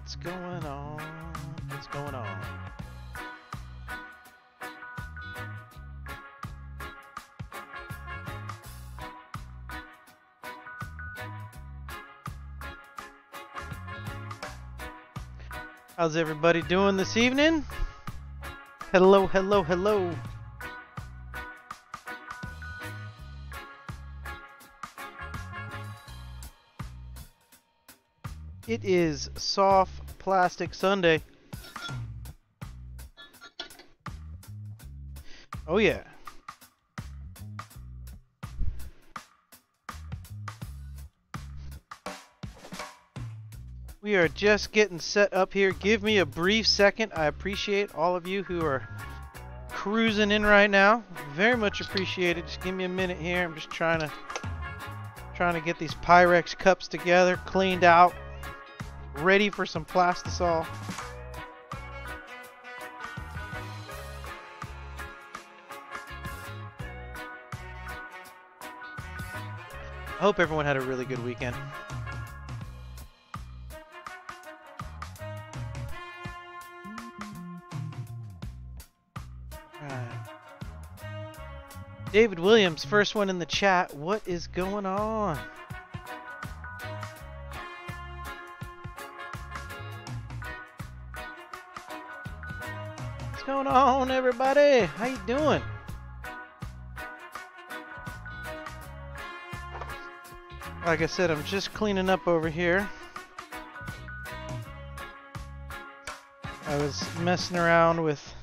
What's going on? What's going on? How's everybody doing this evening? Hello, hello, hello. It is Soft Plastic Sunday. Oh yeah. We are just getting set up here. Give me a brief second. I appreciate all of you who are cruising in right now. Very much appreciated. Just give me a minute here. I'm just trying to trying to get these Pyrex cups together, cleaned out, ready for some plastisol. I hope everyone had a really good weekend. David Williams, first one in the chat. What is going on? Going on, everybody? How you doing? Like I said, I'm just cleaning up over here. I was messing around with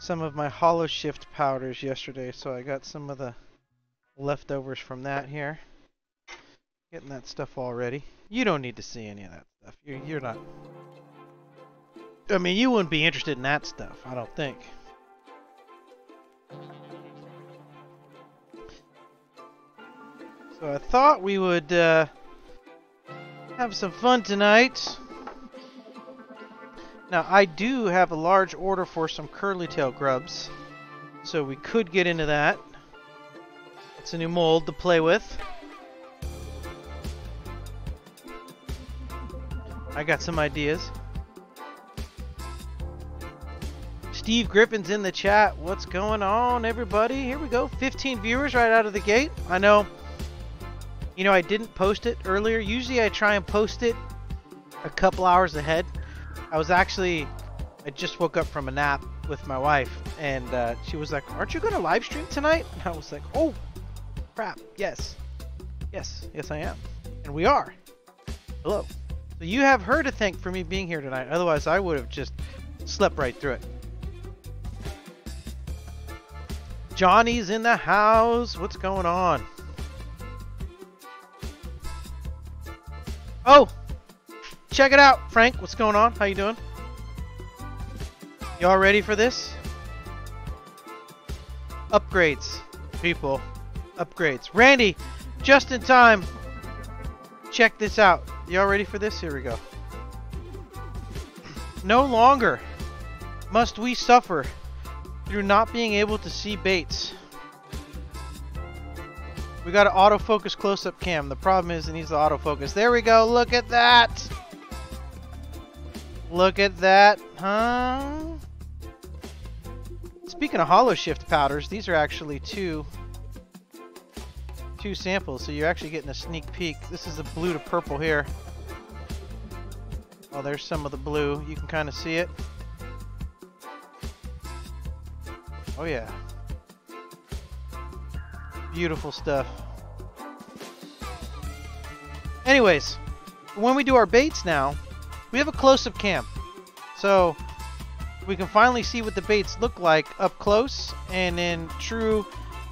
some of my hollow shift powders yesterday, so I got some of the leftovers from that here. Getting that stuff all ready. You don't need to see any of that stuff. You're, you're not... I mean, you wouldn't be interested in that stuff, I don't think. So I thought we would uh, have some fun tonight. Now, I do have a large order for some curly tail grubs, so we could get into that. It's a new mold to play with. I got some ideas. Steve Griffin's in the chat. What's going on, everybody? Here we go. 15 viewers right out of the gate. I know, you know, I didn't post it earlier. Usually I try and post it a couple hours ahead. I was actually, I just woke up from a nap with my wife, and uh, she was like, "Aren't you going to live stream tonight?" And I was like, "Oh, crap! Yes, yes, yes, I am, and we are." Hello. So you have her to thank for me being here tonight. Otherwise, I would have just slept right through it. Johnny's in the house. What's going on? Oh, check it out, Frank. What's going on? How you doing? Y'all ready for this? Upgrades, people. Upgrades. Randy, just in time. Check this out. Y'all ready for this? Here we go. No longer must we suffer through not being able to see baits. We got an autofocus close-up cam. The problem is it needs the autofocus. There we go. Look at that. Look at that. Huh? Speaking of hollow shift powders, these are actually two two samples, so you're actually getting a sneak peek. This is the blue to purple here. Oh, there's some of the blue. You can kind of see it. Oh yeah. Beautiful stuff. Anyways, when we do our baits now, we have a close-up cam. So we can finally see what the baits look like up close and in true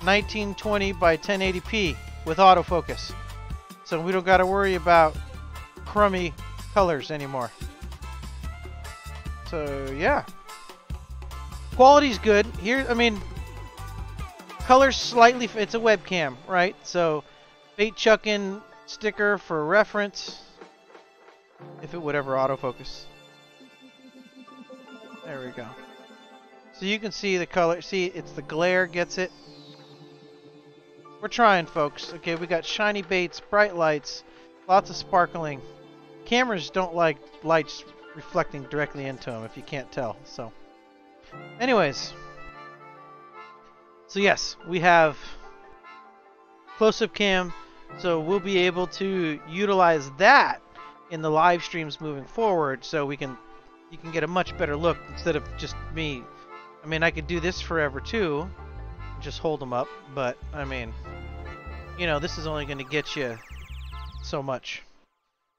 1920 by 1080p with autofocus. So we don't got to worry about crummy colors anymore. So yeah. Quality's good. Here, I mean, colors slightly, it's a webcam, right? So Baitchuckin sticker for reference. If it would ever autofocus. There we go. So you can see the color. See, it's the glare gets it. We're trying, folks. Okay, we got shiny baits, bright lights, lots of sparkling. cameras don't like lights reflecting directly into them if you can't tell. So, anyways, so yes, we have close-up cam, so we'll be able to utilize that in the live streams moving forward, so we can you can get a much better look instead of just me. I mean, I could do this forever too, just hold them up, but I mean, you know, this is only going to get you so much.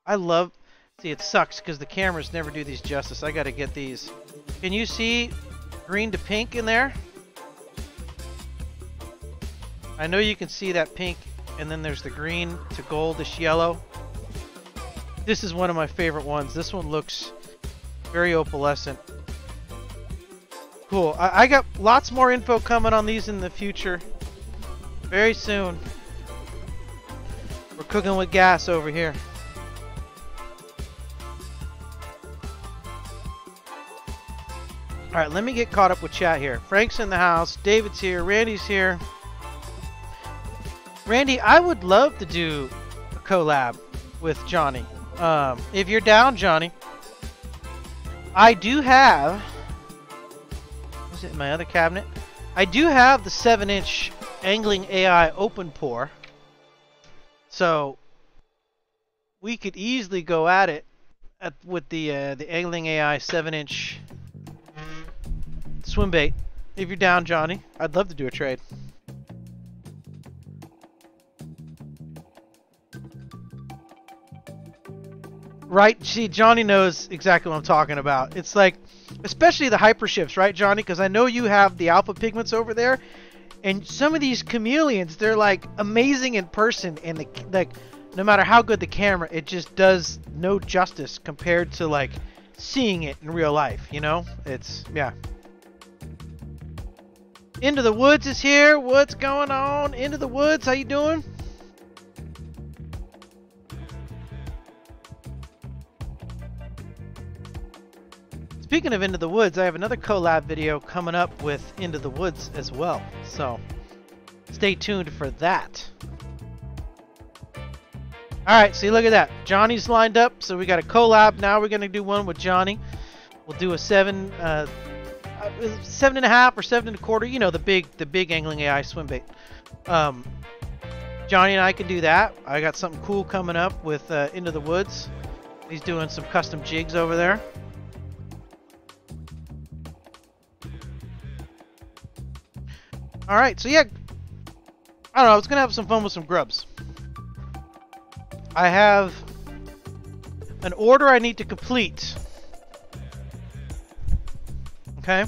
I love See, it sucks because the cameras never do these justice. I got to get these. Can you see green to pink in there? I know you can see that pink, and then there's the green to goldish yellow. This is one of my favorite ones. This one looks very opalescent. Cool. I, I got lots more info coming on these in the future. Very soon. We're cooking with gas over here. All right, let me get caught up with chat here. Frank's in the house. David's here. Randy's here. Randy, I would love to do a collab with Johnny. Um, if you're down, Johnny, I do have. Was it in my other cabinet? I do have the 7-inch angling AI open pour. So we could easily go at it at, with the uh, the angling AI 7-inch swim bait. If you're down, Johnny, I'd love to do a trade. Right? See, Johnny knows exactly what I'm talking about. It's like, especially the hyper shifts, right, Johnny? Because I know you have the alpha pigments over there, and some of these chameleons, they're like amazing in person, and the like, no matter how good the camera, it just does no justice compared to like seeing it in real life. You know? It's yeah. Into the Woods is here. What's going on? Into the Woods, how you doing? Speaking of Into the Woods, I have another collab video coming up with Into the Woods as well. So stay tuned for that. Alright, see look at that. Johnny's lined up, so we got a collab. Now we're going to do one with Johnny. We'll do a seven uh, seven and a half or seven and a quarter. You know, the big the big angling AI swim bait. Um, Johnny and I can do that. I got something cool coming up with uh, Into the Woods. He's doing some custom jigs over there. All right, so yeah, I don't know. I was gonna have some fun with some grubs. I have an order I need to complete Okay.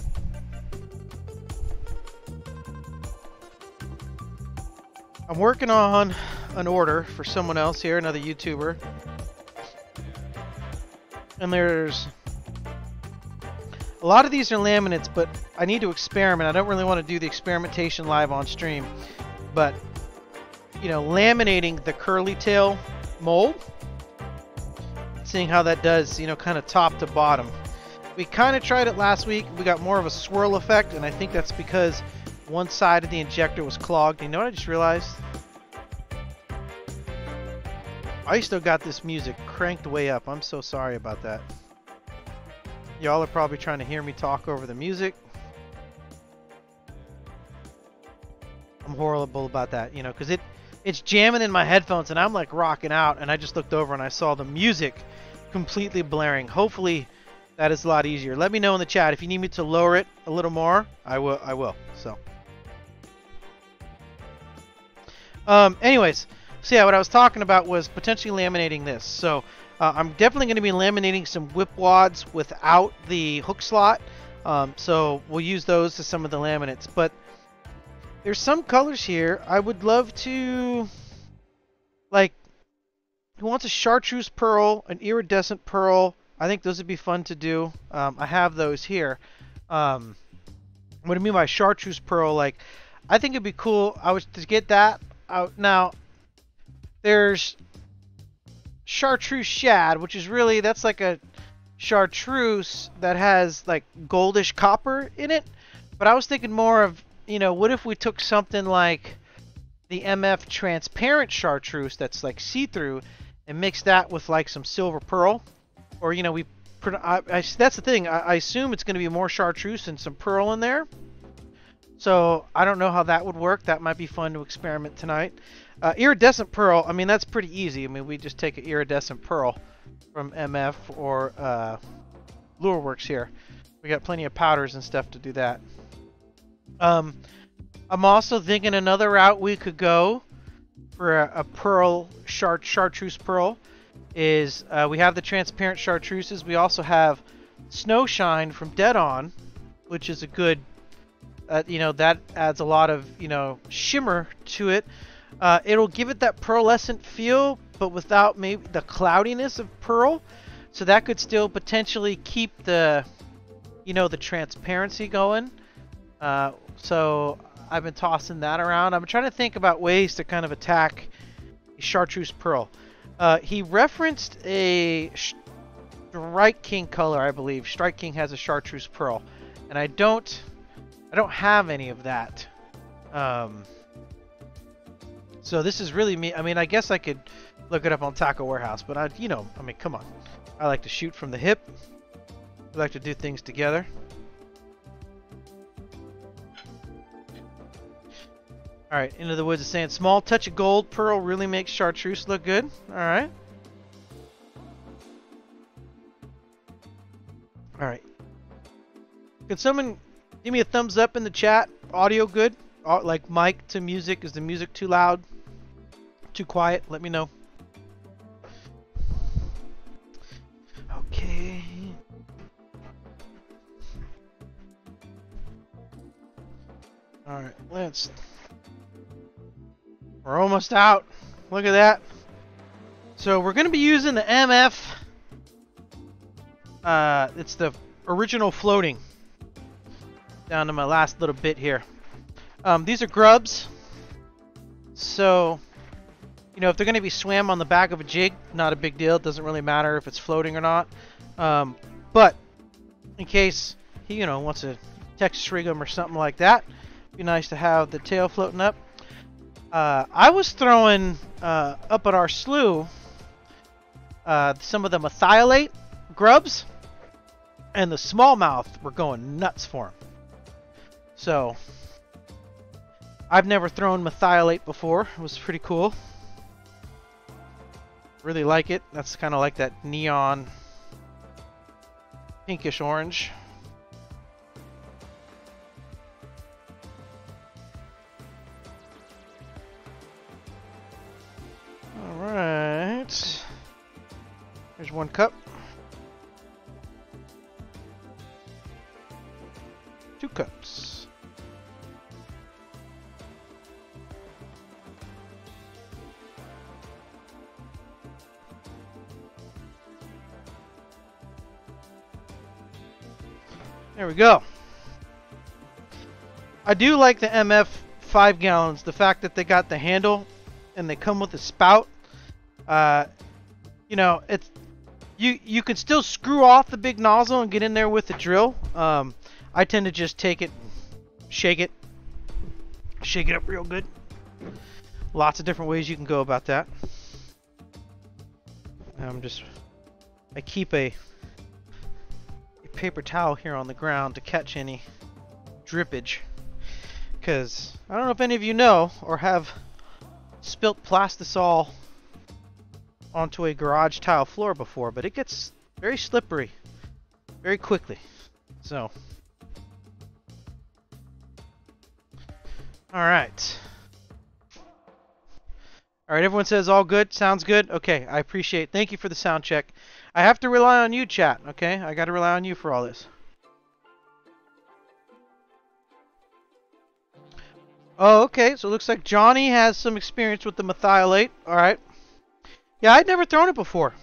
I'm working on an order for someone else here, another YouTuber. And there's a lot of these are laminates, but I need to experiment. I don't really want to do the experimentation live on stream, but you know, laminating the curly tail mold, seeing how that does, you know, kind of top to bottom. We kind of tried it last week. We got more of a swirl effect, and I think that's because one side of the injector was clogged. You know what I just realized? I still got this music cranked way up. I'm so sorry about that. Y'all are probably trying to hear me talk over the music. I'm horrible about that, you know, because it it's jamming in my headphones and I'm like rocking out and I just looked over and I saw the music completely blaring. Hopefully that is a lot easier. Let me know in the chat if you need me to lower it a little more. I will. I will. So. Um, anyways, so yeah, what I was talking about was potentially laminating this. So uh, I'm definitely going to be laminating some whip wads without the hook slot. Um, so we'll use those to some of the laminates. But there's some colors here I would love to, like, who wants a chartreuse pearl, an iridescent pearl, I think those would be fun to do. Um, I have those here. Um, what I mean by chartreuse pearl, like, I think it'd be cool. I was to get that out now. There's chartreuse shad, which is really that's like a chartreuse that has like goldish copper in it. But I was thinking more of, you know, what if we took something like the MF transparent chartreuse that's like see-through and mix that with like some silver pearl, or you know we. I, I, that's the thing. I, I assume it's going to be more chartreuse and some pearl in there. So I don't know how that would work. That might be fun to experiment tonight. Uh, iridescent pearl. I mean that's pretty easy. I mean we just take an iridescent pearl from MF or uh, Lureworks here. We got plenty of powders and stuff to do that. Um, I'm also thinking another route we could go for a, a pearl chart chartreuse pearl is uh, we have the transparent chartreuses. We also have Snow Shine from Dead On, which is a good, uh, you know, that adds a lot of you know shimmer to it. Uh, it'll give it that pearlescent feel, but without maybe the cloudiness of pearl. So that could still potentially keep the, you know, the transparency going. Uh, so I've been tossing that around. I'm trying to think about ways to kind of attack chartreuse pearl. Uh, he referenced a Strike King color, I believe. Strike King has a chartreuse pearl, and I don't, I don't have any of that. Um, so this is really me. I mean, I guess I could look it up on Tackle Warehouse, but I, you know, I mean, come on. I like to shoot from the hip. We like to do things together. Alright, Into the Woods is saying, small touch of gold pearl really makes chartreuse look good. Alright. Alright. Can someone give me a thumbs up in the chat? Audio good? Like mic to music? Is the music too loud? Too quiet? Let me know. Okay. Alright, let's we're almost out. Look at that. So we're going to be using the MF. Uh, it's the original floating. Down to my last little bit here. Um, these are grubs. So, you know, if they're going to be swam on the back of a jig, not a big deal. It doesn't really matter if it's floating or not. Um, but, in case he, you know, wants to Texas rig them or something like that, be nice to have the tail floating up. Uh, I was throwing uh, up at our slough uh, some of the merthiolate grubs, and the smallmouth were going nuts for them. So, I've never thrown merthiolate before. It was pretty cool. Really like it. That's kind of like that neon pinkish orange. Alright. There's one cup. Two cups. There we go. I do like the MF 5 gallons, the fact that they got the handle and they come with a spout uh, you know, it's you you can still screw off the big nozzle and get in there with the drill. Um, I tend to just take it, shake it, shake it up real good. Lots of different ways you can go about that. I'm just I keep a, a paper towel here on the ground to catch any drippage because I don't know if any of you know or have spilt plastisol onto a garage tile floor before, but it gets very slippery very quickly. So, all right. All right, everyone says all good. Sounds good. Okay, I appreciate. Thank you for the sound check. I have to rely on you, chat. Okay, I got to rely on you for all this. Oh, okay. So it looks like Johnny has some experience with the merthiolate. All right. Yeah, I'd never thrown it before.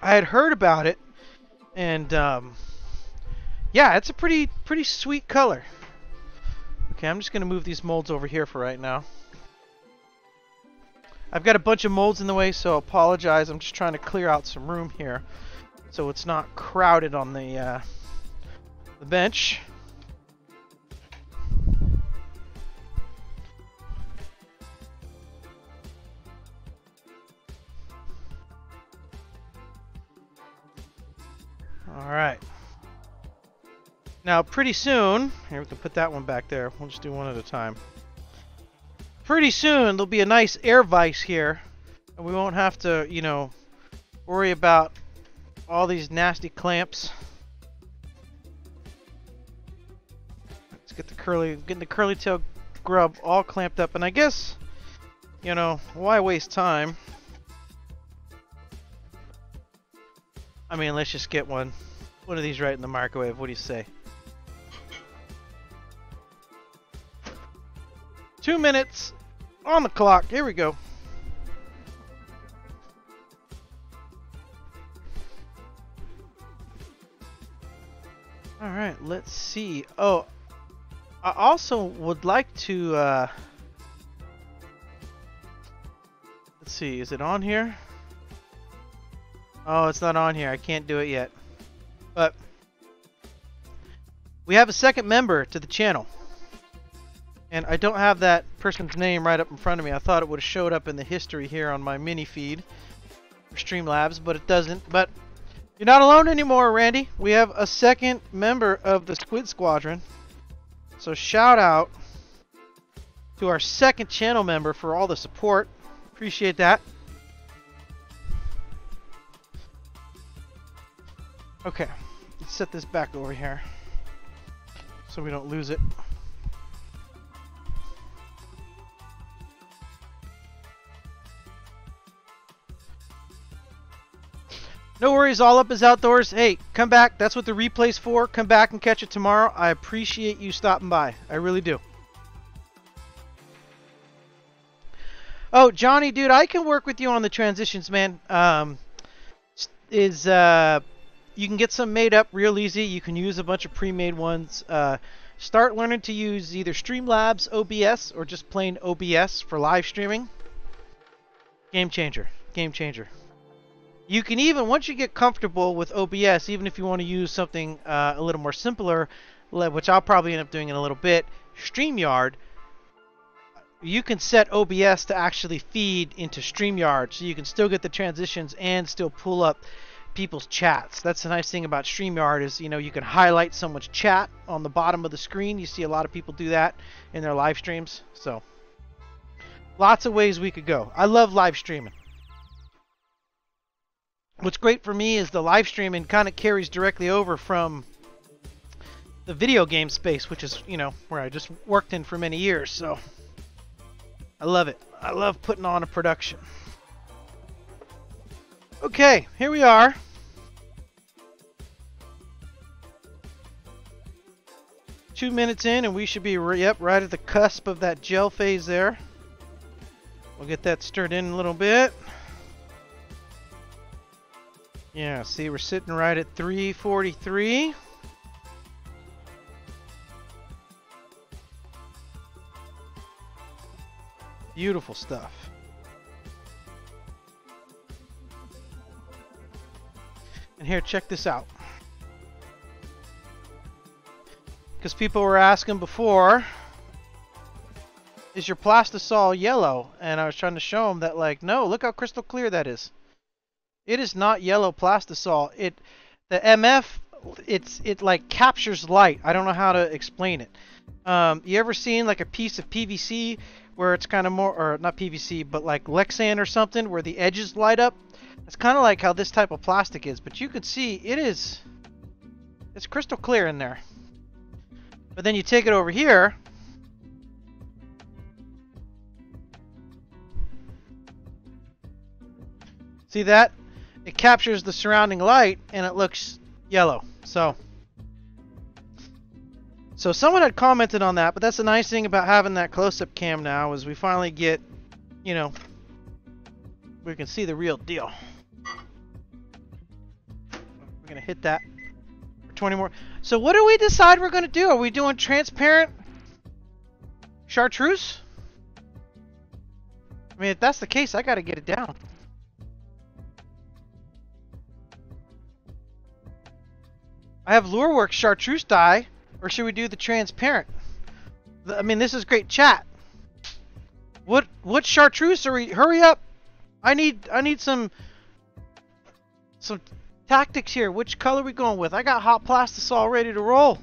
I had heard about it, and um, yeah, it's a pretty pretty sweet color. Okay, I'm just gonna move these molds over here for right now. I've got a bunch of molds in the way, so apologize. I'm just trying to clear out some room here, so it's not crowded on the uh, the bench. All right. Now, pretty soon, here we can put that one back there. We'll just do one at a time. Pretty soon, there'll be a nice air vise here, and we won't have to, you know, worry about all these nasty clamps. Let's get the curly, getting the curly tail grub all clamped up, and I guess, you know, why waste time? I mean, let's just get one. One of these right in the microwave. What do you say? Two minutes on the clock. Here we go. All right, let's see. Oh, I also would like to, uh, let's see, is it on here? Oh, it's not on here. I can't do it yet. But we have a second member to the channel. And I don't have that person's name right up in front of me. I thought it would have showed up in the history here on my mini feed for Streamlabs, but it doesn't. But you're not alone anymore, Randy. We have a second member of the Squid Squadron. So shout out to our second channel member for all the support. Appreciate that. Okay, let's set this back over here so we don't lose it. No worries, all up is outdoors. Hey, come back. That's what the replay's for. Come back and catch it tomorrow. I appreciate you stopping by. I really do. Oh, Johnny, dude, I can work with you on the transitions, man. Um, is uh, you can get some made up real easy. You can use a bunch of pre-made ones. Uh, start learning to use either Streamlabs OBS or just plain OBS for live streaming. Game changer. Game changer. You can even, once you get comfortable with OBS, even if you want to use something uh, a little more simpler, which I'll probably end up doing in a little bit, StreamYard, you can set OBS to actually feed into StreamYard, so you can still get the transitions and still pull up people's chats. That's the nice thing about StreamYard is, you know, you can highlight someone's chat on the bottom of the screen. You see a lot of people do that in their live streams. So, lots of ways we could go. I love live streaming what's great for me is the live streaming kind of carries directly over from the video game space, which is, you know, where I just worked in for many years. So I love it. I love putting on a production. Okay, here we are. Two minutes in, and we should be, yep, right at the cusp of that gel phase there. We'll get that stirred in a little bit. Yeah, see, we're sitting right at 343. Beautiful stuff. Here, check this out. Because people were asking before, is your plastisol yellow? And I was trying to show them that, like, no, look how crystal clear that is. It is not yellow plastisol. It the MF it's it like captures light. I don't know how to explain it. Um, you ever seen like a piece of PVC where it's kind of more or not PVC but like Lexan or something where the edges light up? It's kind of like how this type of plastic is, but you can see it is it's crystal clear in there. But then you take it over here See that? it captures the surrounding light and it looks yellow. So, so someone had commented on that, but that's the nice thing about having that close-up cam now is we finally get, you know, we can see the real deal. We're gonna hit that for 20 more. So what do we decide we're gonna do? Are we doing transparent chartreuse? I mean, if that's the case, I gotta get it down. I have Lureworks chartreuse dye, or should we do the transparent? I mean, this is great chat. What what chartreuse are we? Hurry up! I need I need some some Tactics here. Which color we going with? I got hot plastisol ready to roll.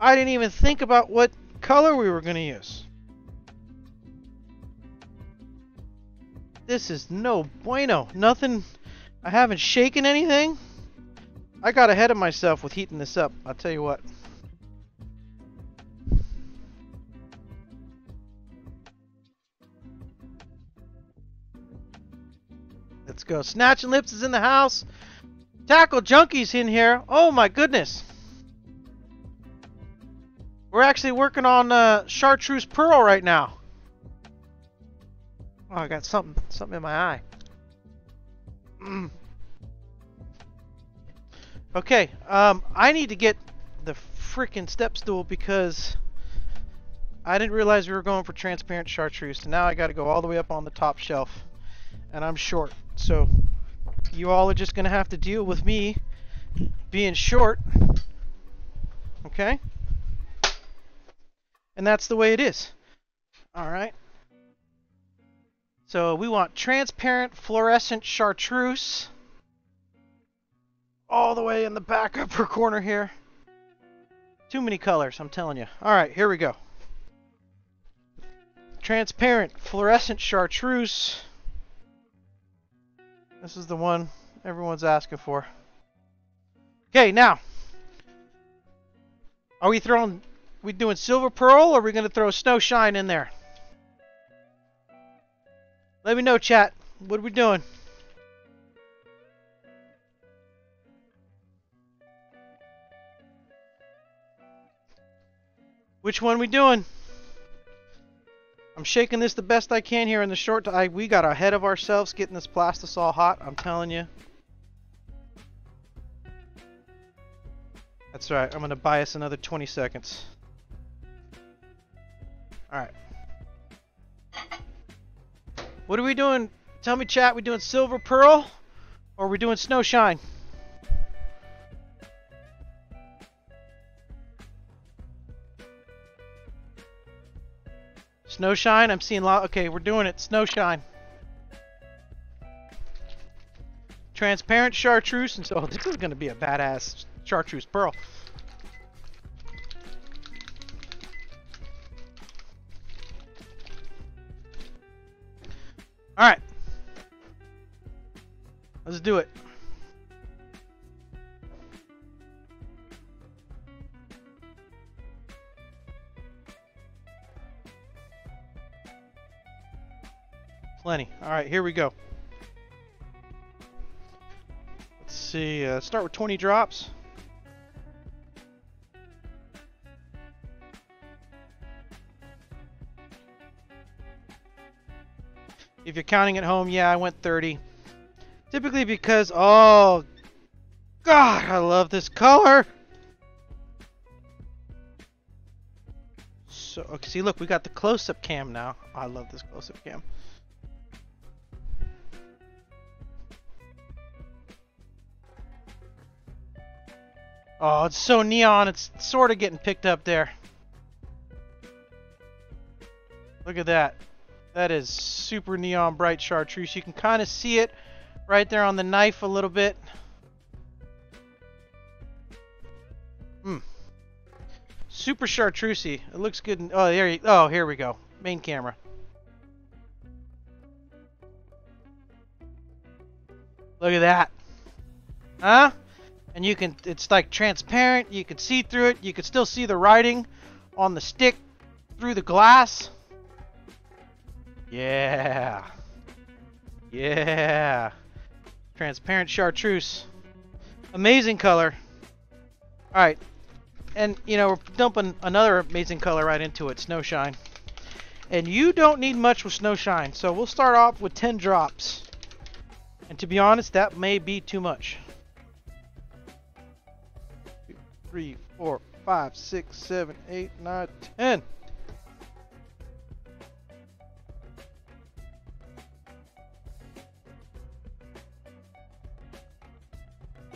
I didn't even think about what color we were going to use. This is no bueno. Nothing. I haven't shaken anything. I got ahead of myself with heating this up. I'll tell you what. Let's go. Snatching Lips is in the house. Tackle Junkies in here. Oh my goodness. We're actually working on uh, Chartreuse Pearl right now. Oh, I got something, something in my eye. Mm. Okay, um, I need to get the freaking step stool because I didn't realize we were going for transparent chartreuse. And now I got to go all the way up on the top shelf, and I'm short. So you all are just gonna have to deal with me being short. Okay? And that's the way it is. All right. So we want transparent fluorescent chartreuse all the way in the back upper corner here. Too many colors, I'm telling you. All right, here we go. Transparent fluorescent chartreuse. This is the one everyone's asking for. Okay, now. Are we throwing, we doing silver pearl or are we going to throw snow shine in there? Let me know, chat. What are we doing? Which one we doing? I'm shaking this the best I can here in the short time. We got ahead of ourselves getting this plastisol hot, I'm telling you. That's right, I'm going to buy us another 20 seconds. Alright. What are we doing? Tell me, chat. We doing silver pearl, or are we doing snow shine? Snow shine. I'm seeing a lot. Okay, we're doing it. Snow shine. Transparent chartreuse, and so oh, this is going to be a badass chartreuse pearl. Alright. Let's do it. Plenty. Alright, here we go. Let's see. Uh, start with 20 drops. If you're counting at home, yeah, I went 30. Typically because, oh, God, I love this color. So, okay, see, look, we got the close-up cam now. I love this close-up cam. Oh, it's so neon, it's sort of getting picked up there. Look at that. That is super neon bright chartreuse. You can kind of see it right there on the knife a little bit. Hmm. Super chartreusey. It looks good. oh, there you, oh, here we go. Main camera. Look at that. Huh? And you can, it's like transparent. You can see through it. You can still see the writing on the stick through the glass. Yeah. Yeah. Transparent chartreuse. Amazing color. Alright. And, you know, we're dumping another amazing color right into it, Snow Shine. And you don't need much with Snow Shine, so we'll start off with 10 drops. And to be honest, that may be too much. Three, four, five, six, seven, eight, nine, ten.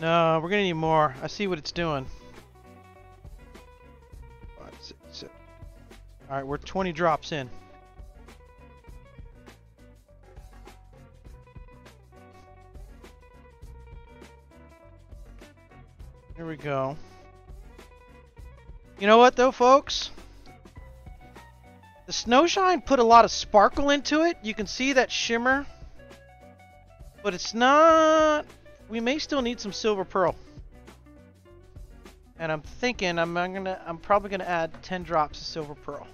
No, we're gonna need more. I see what it's doing. Five, six, seven. All right, we're 20 drops in. Here we go. You know what though, folks? The Snowshine put a lot of sparkle into it. You can see that shimmer. But it's not... We may still need some silver pearl. And I'm thinking I'm, I'm gonna I'm probably gonna add 10 drops of silver pearl.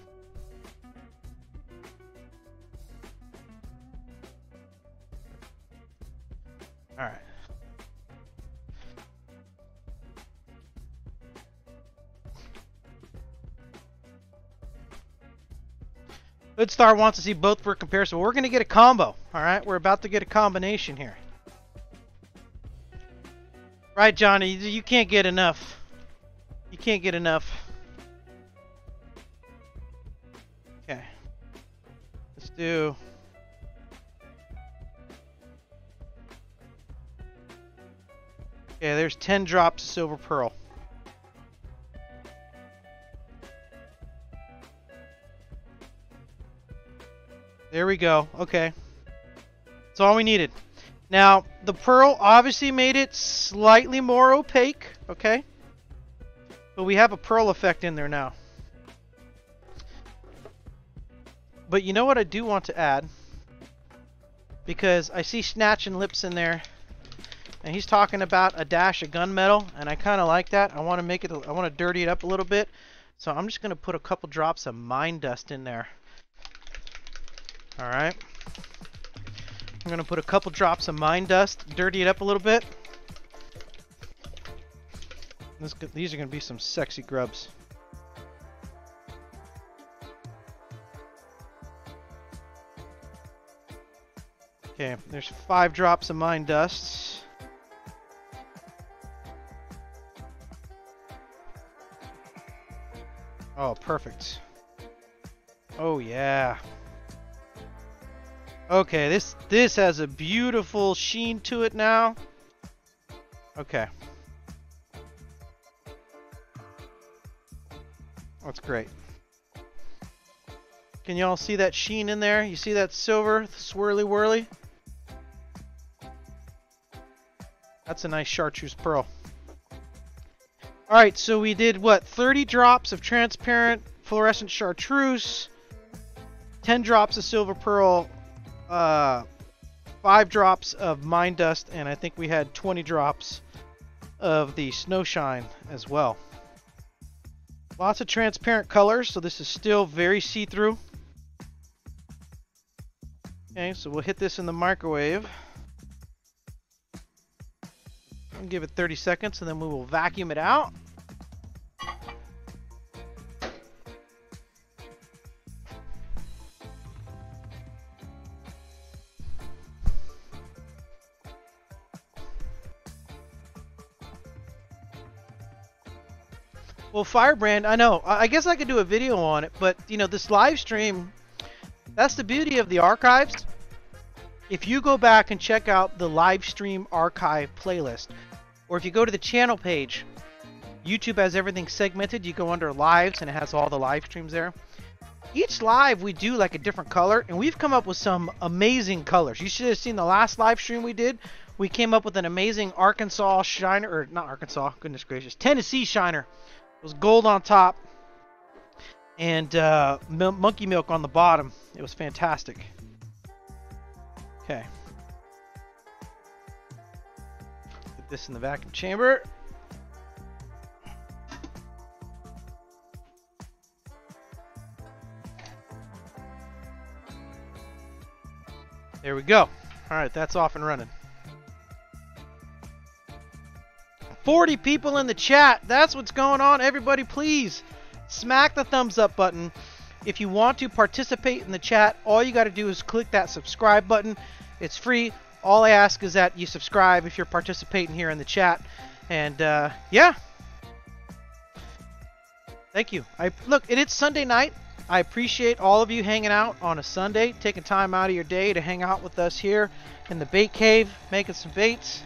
Goodstar wants to see both for comparison. We're going to get a combo. All right, we're about to get a combination here. Right, Johnny, you can't get enough. You can't get enough. Okay. Let's do... Okay, there's 10 drops of silver pearl. There we go. Okay. That's all we needed. Now, the pearl obviously made it slightly more opaque, okay? But we have a pearl effect in there now. But you know what I do want to add? Because I see Snatch and Lips in there. And he's talking about a dash of gunmetal, and I kind of like that. I want to make it, I want to dirty it up a little bit. So I'm just going to put a couple drops of mine dust in there. Alright. I'm going to put a couple drops of mine dust, dirty it up a little bit. This, these are going to be some sexy grubs. Okay, there's five drops of mine dust. Oh, perfect. Oh, yeah. Okay, this this has a beautiful sheen to it now. Okay. That's great. Can y'all see that sheen in there? You see that silver, swirly whirly? That's a nice chartreuse pearl. Alright, so we did what? 30 drops of transparent fluorescent chartreuse, 10 drops of silver pearl, uh, five drops of mine dust, and I think we had 20 drops of the snowshine as well. Lots of transparent colors, so this is still very see-through. Okay, so we'll hit this in the microwave. Give it 30 seconds, and then we will vacuum it out. Well, Firebrand, I know. I guess I could do a video on it, but you know, this live stream, that's the beauty of the archives. If you go back and check out the live stream archive playlist, or if you go to the channel page, YouTube has everything segmented. You go under lives and it has all the live streams there. Each live we do like a different color, and we've come up with some amazing colors. You should have seen the last live stream we did. We came up with an amazing Arkansas shiner, or not Arkansas, goodness gracious, Tennessee shiner was gold on top and uh, monkey milk on the bottom. It was fantastic. Okay. Put this in the vacuum chamber. There we go. All right, that's off and running. 40 people in the chat. That's what's going on. Everybody, please smack the thumbs up button. If you want to participate in the chat, all you got to do is click that subscribe button. It's free. All I ask is that you subscribe if you're participating here in the chat. And uh, yeah. Thank you. I look, it is Sunday night. I appreciate all of you hanging out on a Sunday, taking time out of your day to hang out with us here in the bait cave, making some baits.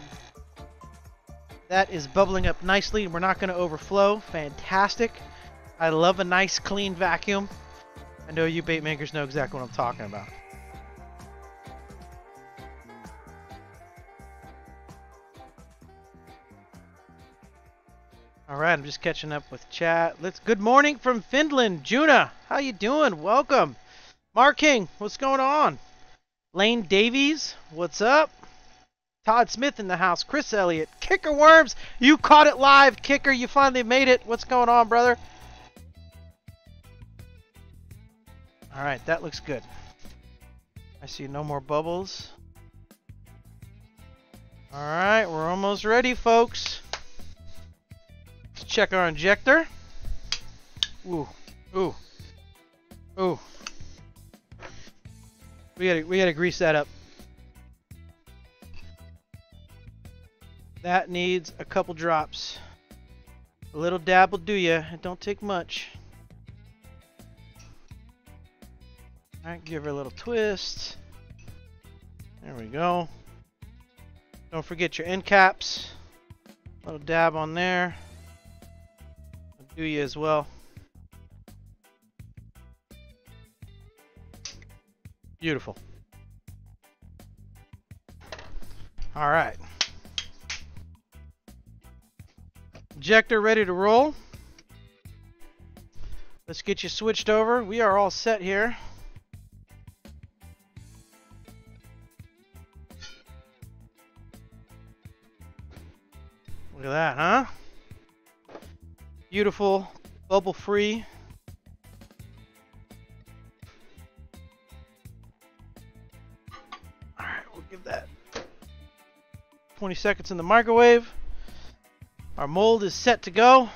That is bubbling up nicely. We're not going to overflow. Fantastic. I love a nice clean vacuum. I know you bait makers know exactly what I'm talking about. All right, I'm just catching up with chat. Let's. Good morning from Finland, Juna. How you doing? Welcome. Mark King, what's going on? Lane Davies, what's up? Todd Smith in the house. Chris Elliott, Kicker Worms, you caught it live, Kicker. You finally made it. What's going on, brother? All right, that looks good. I see no more bubbles. All right, we're almost ready, folks. Let's check our injector. Ooh, ooh, ooh. We gotta, we gotta grease that up. That needs a couple drops. A little dab will do ya. It don't take much. Alright, give her a little twist. There we go. Don't forget your end caps. A little dab on there. will do you as well. Beautiful. All right. Injector ready to roll. Let's get you switched over. We are all set here. Look at that, huh? Beautiful, bubble free. Alright, we'll give that 20 seconds in the microwave. Our mold is set to go.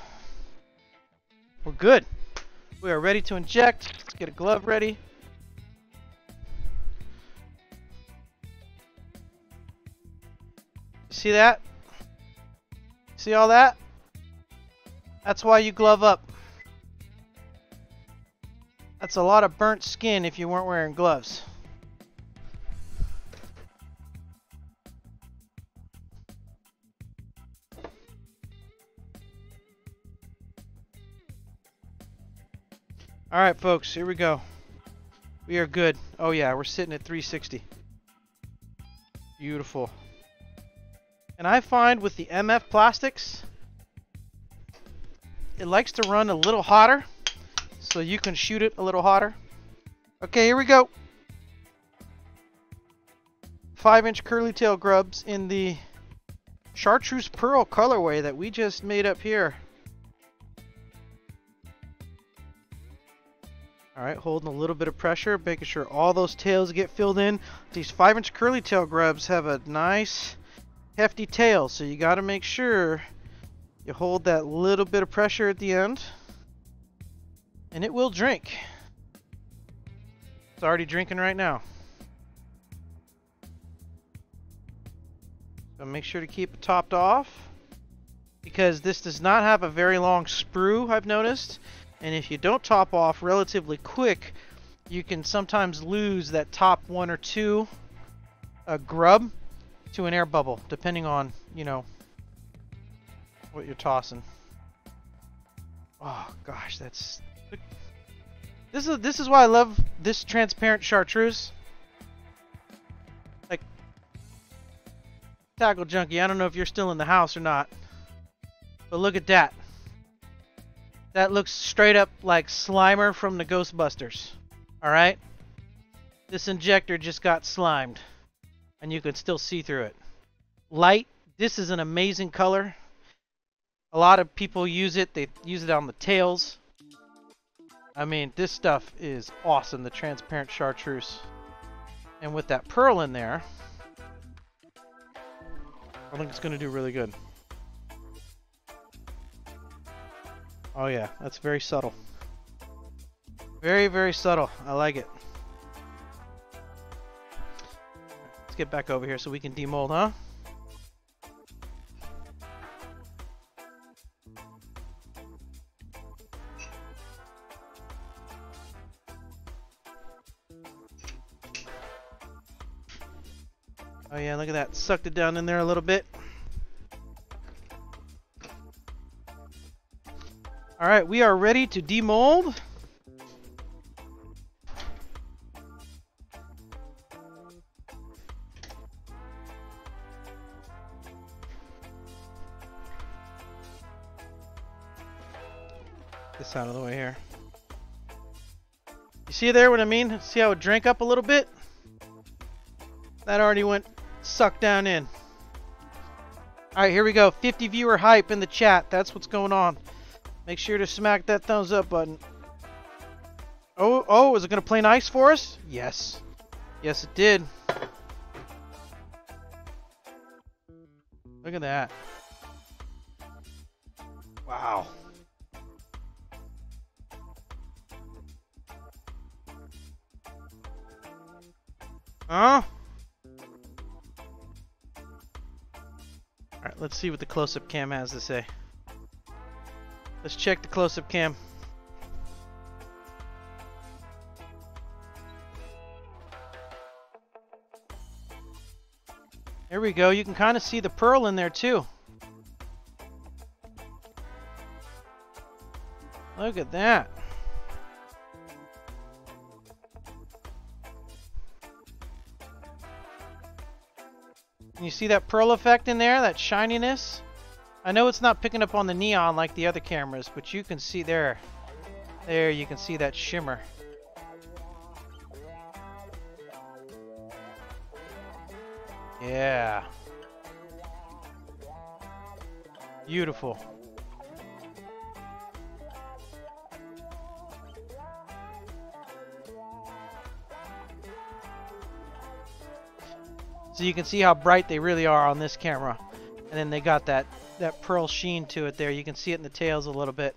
We're good. We are ready to inject. Let's get a glove ready. See that? See all that? That's why you glove up. That's a lot of burnt skin if you weren't wearing gloves. Alright folks, here we go. We are good. Oh yeah, we're sitting at 360. Beautiful. And I find with the MF plastics, it likes to run a little hotter, so you can shoot it a little hotter. Okay, here we go. 5 inch curly tail grubs in the chartreuse pearl colorway that we just made up here. Holding a little bit of pressure, making sure all those tails get filled in. These 5 inch curly tail grubs have a nice hefty tail, so you got to make sure you hold that little bit of pressure at the end. And it will drink. It's already drinking right now. So make sure to keep it topped off. Because this does not have a very long sprue, I've noticed. And if you don't top off relatively quick, you can sometimes lose that top one or two uh, grub to an air bubble, depending on, you know, what you're tossing. Oh gosh, that's this is this is why I love this transparent chartreuse. Like tackle junkie, I don't know if you're still in the house or not, but look at that. That looks straight up like Slimer from the Ghostbusters. All right, this injector just got slimed and you can still see through it. Light, this is an amazing color. A lot of people use it. They use it on the tails. I mean, this stuff is awesome, the transparent chartreuse. And with that pearl in there, I think it's going to do really good. Oh yeah, that's very subtle. Very, very subtle. I like it. Let's get back over here so we can demold, huh? Oh yeah, look at that. Sucked it down in there a little bit. Alright, we are ready to demold. this out of the way here. You see there what I mean? See how it drank up a little bit? That already went sucked down in. Alright, here we go. 50 viewer hype in the chat. That's what's going on. Make sure to smack that thumbs up button. Oh, oh, is it going to play nice for us? Yes. Yes, it did. Look at that. Wow. Huh? Alright, let's see what the close-up cam has to say. Let's check the close-up cam. There we go. You can kind of see the pearl in there too. Look at that. you see that pearl effect in there? That shininess? I know it's not picking up on the neon like the other cameras, but you can see there. There, you can see that shimmer. Yeah. Beautiful. So you can see how bright they really are on this camera. And then they got that, that pearl sheen to it there. You can see it in the tails a little bit.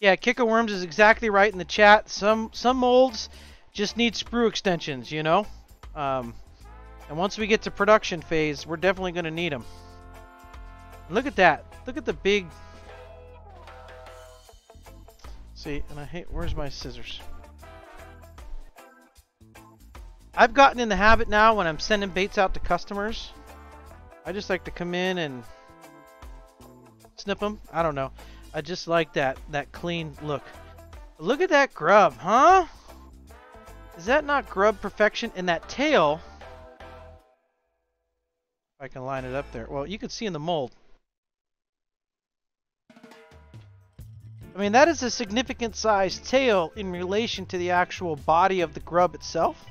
Yeah, Kicker Worms is exactly right in the chat. Some some molds just need sprue extensions, you know? Um, and once we get to production phase, we're definitely going to need them. Look at that. Look at the big... See, and I hate... Where's my scissors? I've gotten in the habit now when I'm sending baits out to customers. I just like to come in and snip them. I don't know. I just like that that clean look. Look at that grub, huh? Is that not grub perfection? in that tail, if I can line it up there. Well, you can see in the mold. I mean, that is a significant sized tail in relation to the actual body of the grub itself.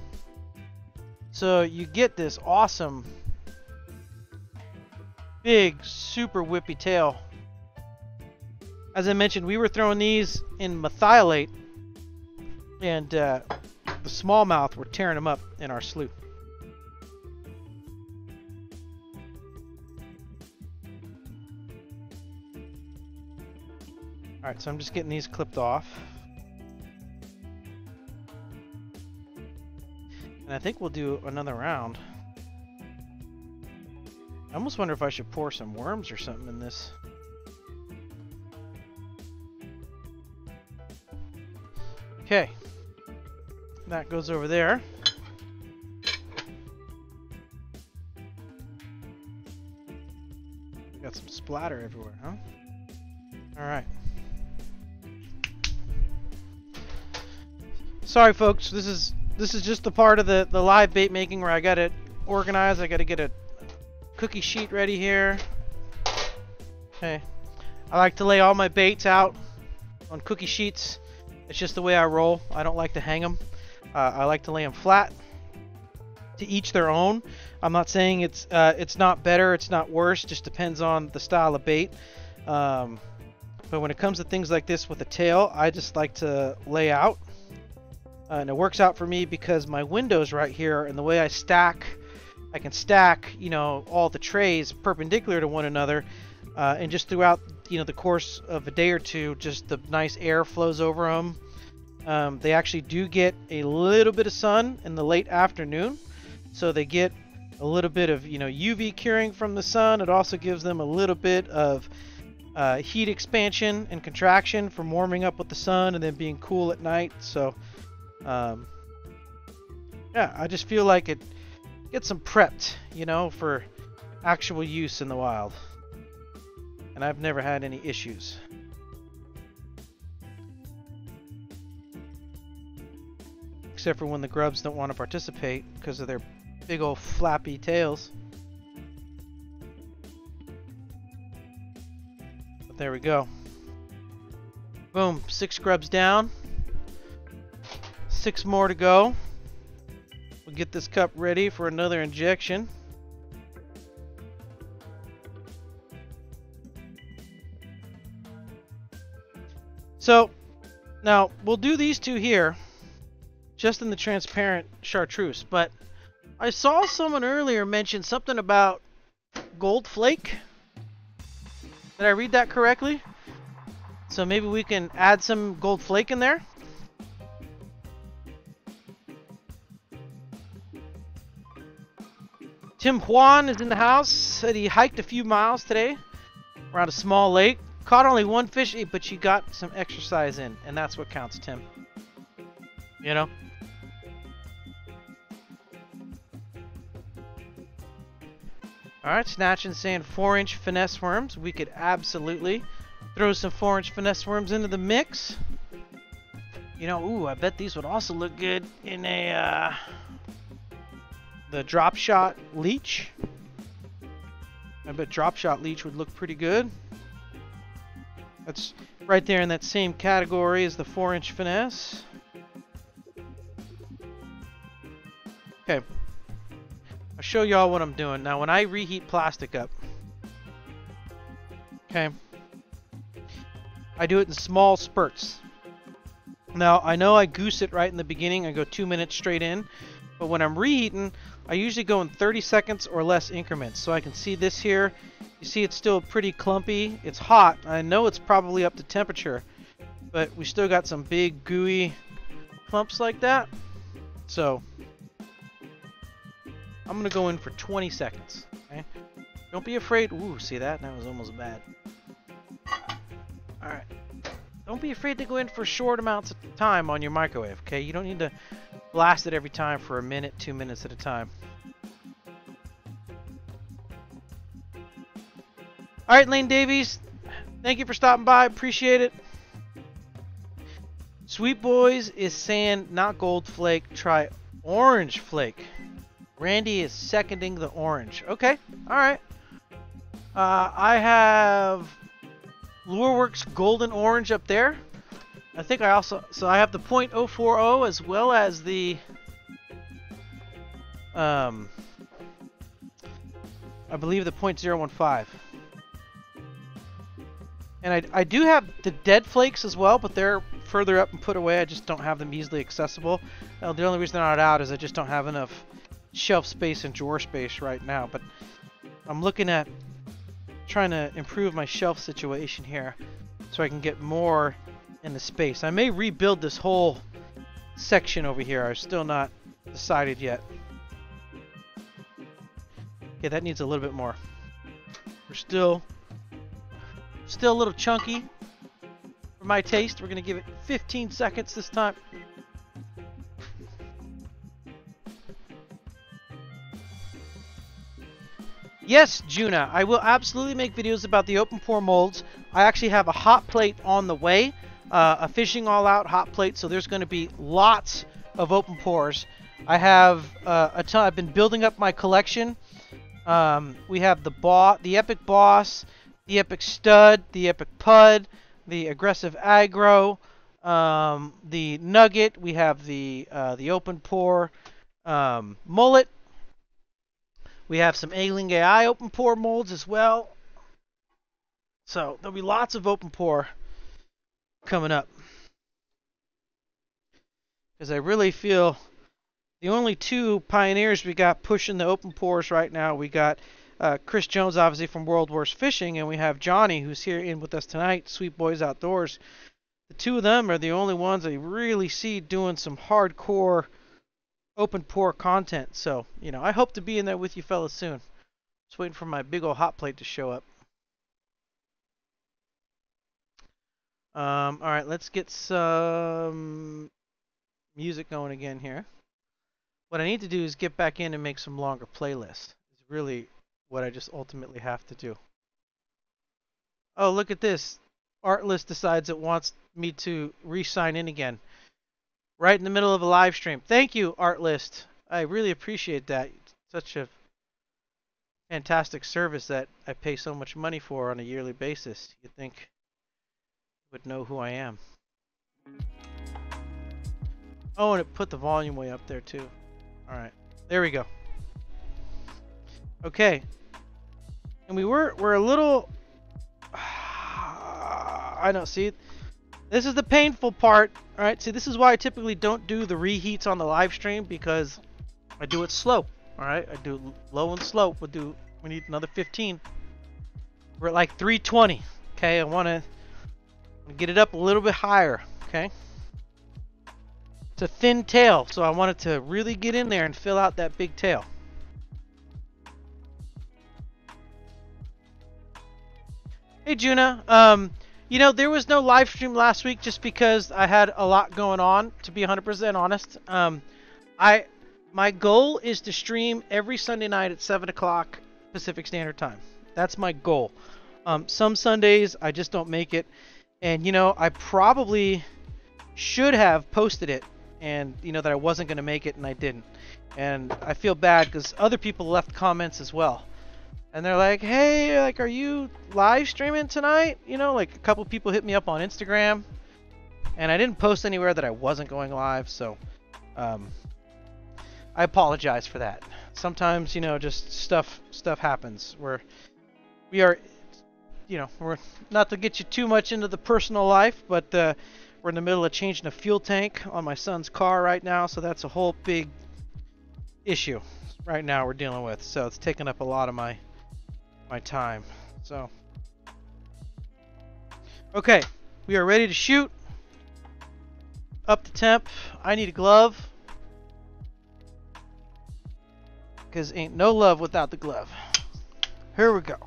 So you get this awesome, big, super whippy tail as I mentioned, we were throwing these in merthiolate, and uh, the smallmouth were tearing them up in our sloop. Alright, so I'm just getting these clipped off. And I think we'll do another round. I almost wonder if I should pour some worms or something in this. Okay. That goes over there. Got some splatter everywhere, huh? Alright. Sorry folks, this is this is just the part of the, the live bait making where I got it organized. I got to get a cookie sheet ready here. Okay. I like to lay all my baits out on cookie sheets. It's just the way I roll. I don't like to hang them. Uh, I like to lay them flat. To each their own. I'm not saying it's uh, it's not better, it's not worse. Just depends on the style of bait. Um, but when it comes to things like this with a tail, I just like to lay out. Uh, and it works out for me because my windows right here and the way I stack, I can stack, you know, all the trays perpendicular to one another. Uh, and just throughout you know the course of a day or two, just the nice air flows over them. Um, they actually do get a little bit of sun in the late afternoon, so they get a little bit of you know UV curing from the sun. It also gives them a little bit of uh, heat expansion and contraction from warming up with the sun and then being cool at night. So um, yeah, I just feel like it gets them prepped, you know, for actual use in the wild. And I've never had any issues. Except for when the grubs don't want to participate because of their big old flappy tails. But there we go. Boom, six grubs down. Six more to go. We'll get this cup ready for another injection. So, now we'll do these two here, just in the transparent chartreuse, but I saw someone earlier mention something about gold flake. Did I read that correctly? So maybe we can add some gold flake in there? Tim Juan is in the house. Said he hiked a few miles today around a small lake. Caught only one fish, but you got some exercise in, and that's what counts, Tim. You know? Alright, Snatching saying 4 inch finesse worms. We could absolutely throw some 4 inch finesse worms into the mix. You know, ooh, I bet these would also look good in a, uh, the drop shot leech. I bet drop shot leech would look pretty good. That's right there in that same category as the 4 inch finesse. Okay, I'll show y'all what I'm doing. Now, when I reheat plastic up, okay, I do it in small spurts. Now, I know I goose it right in the beginning. I go two minutes straight in. But when I'm reheating, I usually go in 30 seconds or less increments. So I can see this here. You see it's still pretty clumpy. It's hot. I know it's probably up to temperature. But we still got some big gooey clumps like that. So I'm going to go in for 20 seconds. Okay? Don't be afraid. Ooh, see that? That was almost bad. Alright. Don't be afraid to go in for short amounts of time on your microwave, okay? You don't need to blast it every time for a minute, two minutes at a time. Alright, Lane Davies. Thank you for stopping by. Appreciate it. Sweet Boys is saying not gold flake, try orange flake. Randy is seconding the orange. Okay, alright. Uh, I have Lureworks Golden Orange up there. I think I also... So I have the .040 as well as the... Um, I believe the .015. And I, I do have the dead flakes as well, but they're further up and put away. I just don't have them easily accessible. the only reason they're not out is I just don't have enough shelf space and drawer space right now, but I'm looking at trying to improve my shelf situation here so I can get more in the space. I may rebuild this whole section over here. I'm still not decided yet. Okay, that needs a little bit more. We're still still a little chunky for my taste. We're going to give it 15 seconds this time. Yes, Juna, I will absolutely make videos about the open pour molds. I actually have a hot plate on the way, uh, a fishing all out hot plate, so there's going to be lots of open pours. I have uh, a ton, I've been building up my collection. Um, we have the boss, the epic boss, the epic stud, the epic pud, the aggressive aggro, um, the nugget. We have the uh, the open pour um, mullet, we have some Ailing AI open pour molds as well. So there'll be lots of open pour coming up. Because I really feel the only two pioneers we got pushing the open pours right now, we got uh, Chris Jones, obviously from World Wars Fishing, and we have Johnny, who's here in with us tonight, Sweet Boys Outdoors. The two of them are the only ones I really see doing some hardcore open pour content. So, you know, I hope to be in there with you fellas soon. Just waiting for my big old hot plate to show up. Um, all right, let's get some music going again here. What I need to do is get back in and make some longer playlists. It's really what I just ultimately have to do. Oh, look at this. Artlist decides it wants me to re-sign in again right in the middle of a live stream. Thank you, Artlist. I really appreciate that. Such a fantastic service that I pay so much money for on a yearly basis. You'd think would know who I am. Oh, and it put the volume way up there too. Alright, there we go. Okay. And we were, we're a little... I don't see. This is the painful part. Alright, see this is why I typically don't do the reheats on the live stream because I do it slow. Alright, I do low and slow. We'll do, we need another 15. We're at like 320. Okay, I want to get it up a little bit higher. Okay. It's a thin tail, so I want it to really get in there and fill out that big tail. Hey Juna, um, you know, there was no live stream last week just because I had a lot going on, to be 100% honest. Um, I my goal is to stream every Sunday night at 7 o'clock Pacific Standard Time. That's my goal. Um, some Sundays I just don't make it. And, you know, I probably should have posted it and, you know, that I wasn't going to make it and I didn't. And I feel bad because other people left comments as well. And they're like, hey, like, are you live streaming tonight? You know, like a couple people hit me up on Instagram. And I didn't post anywhere that I wasn't going live, so um, I apologize for that. Sometimes, you know, just stuff stuff happens. We're we are, you know, we're not to get you too much into the personal life, but uh, we're in the middle of changing a fuel tank on my son's car right now, so that's a whole big issue right now we're dealing with. So it's taking up a lot of my my time. So okay, we are ready to shoot. Up the temp. I need a glove. Because ain't no love without the glove. Here we go.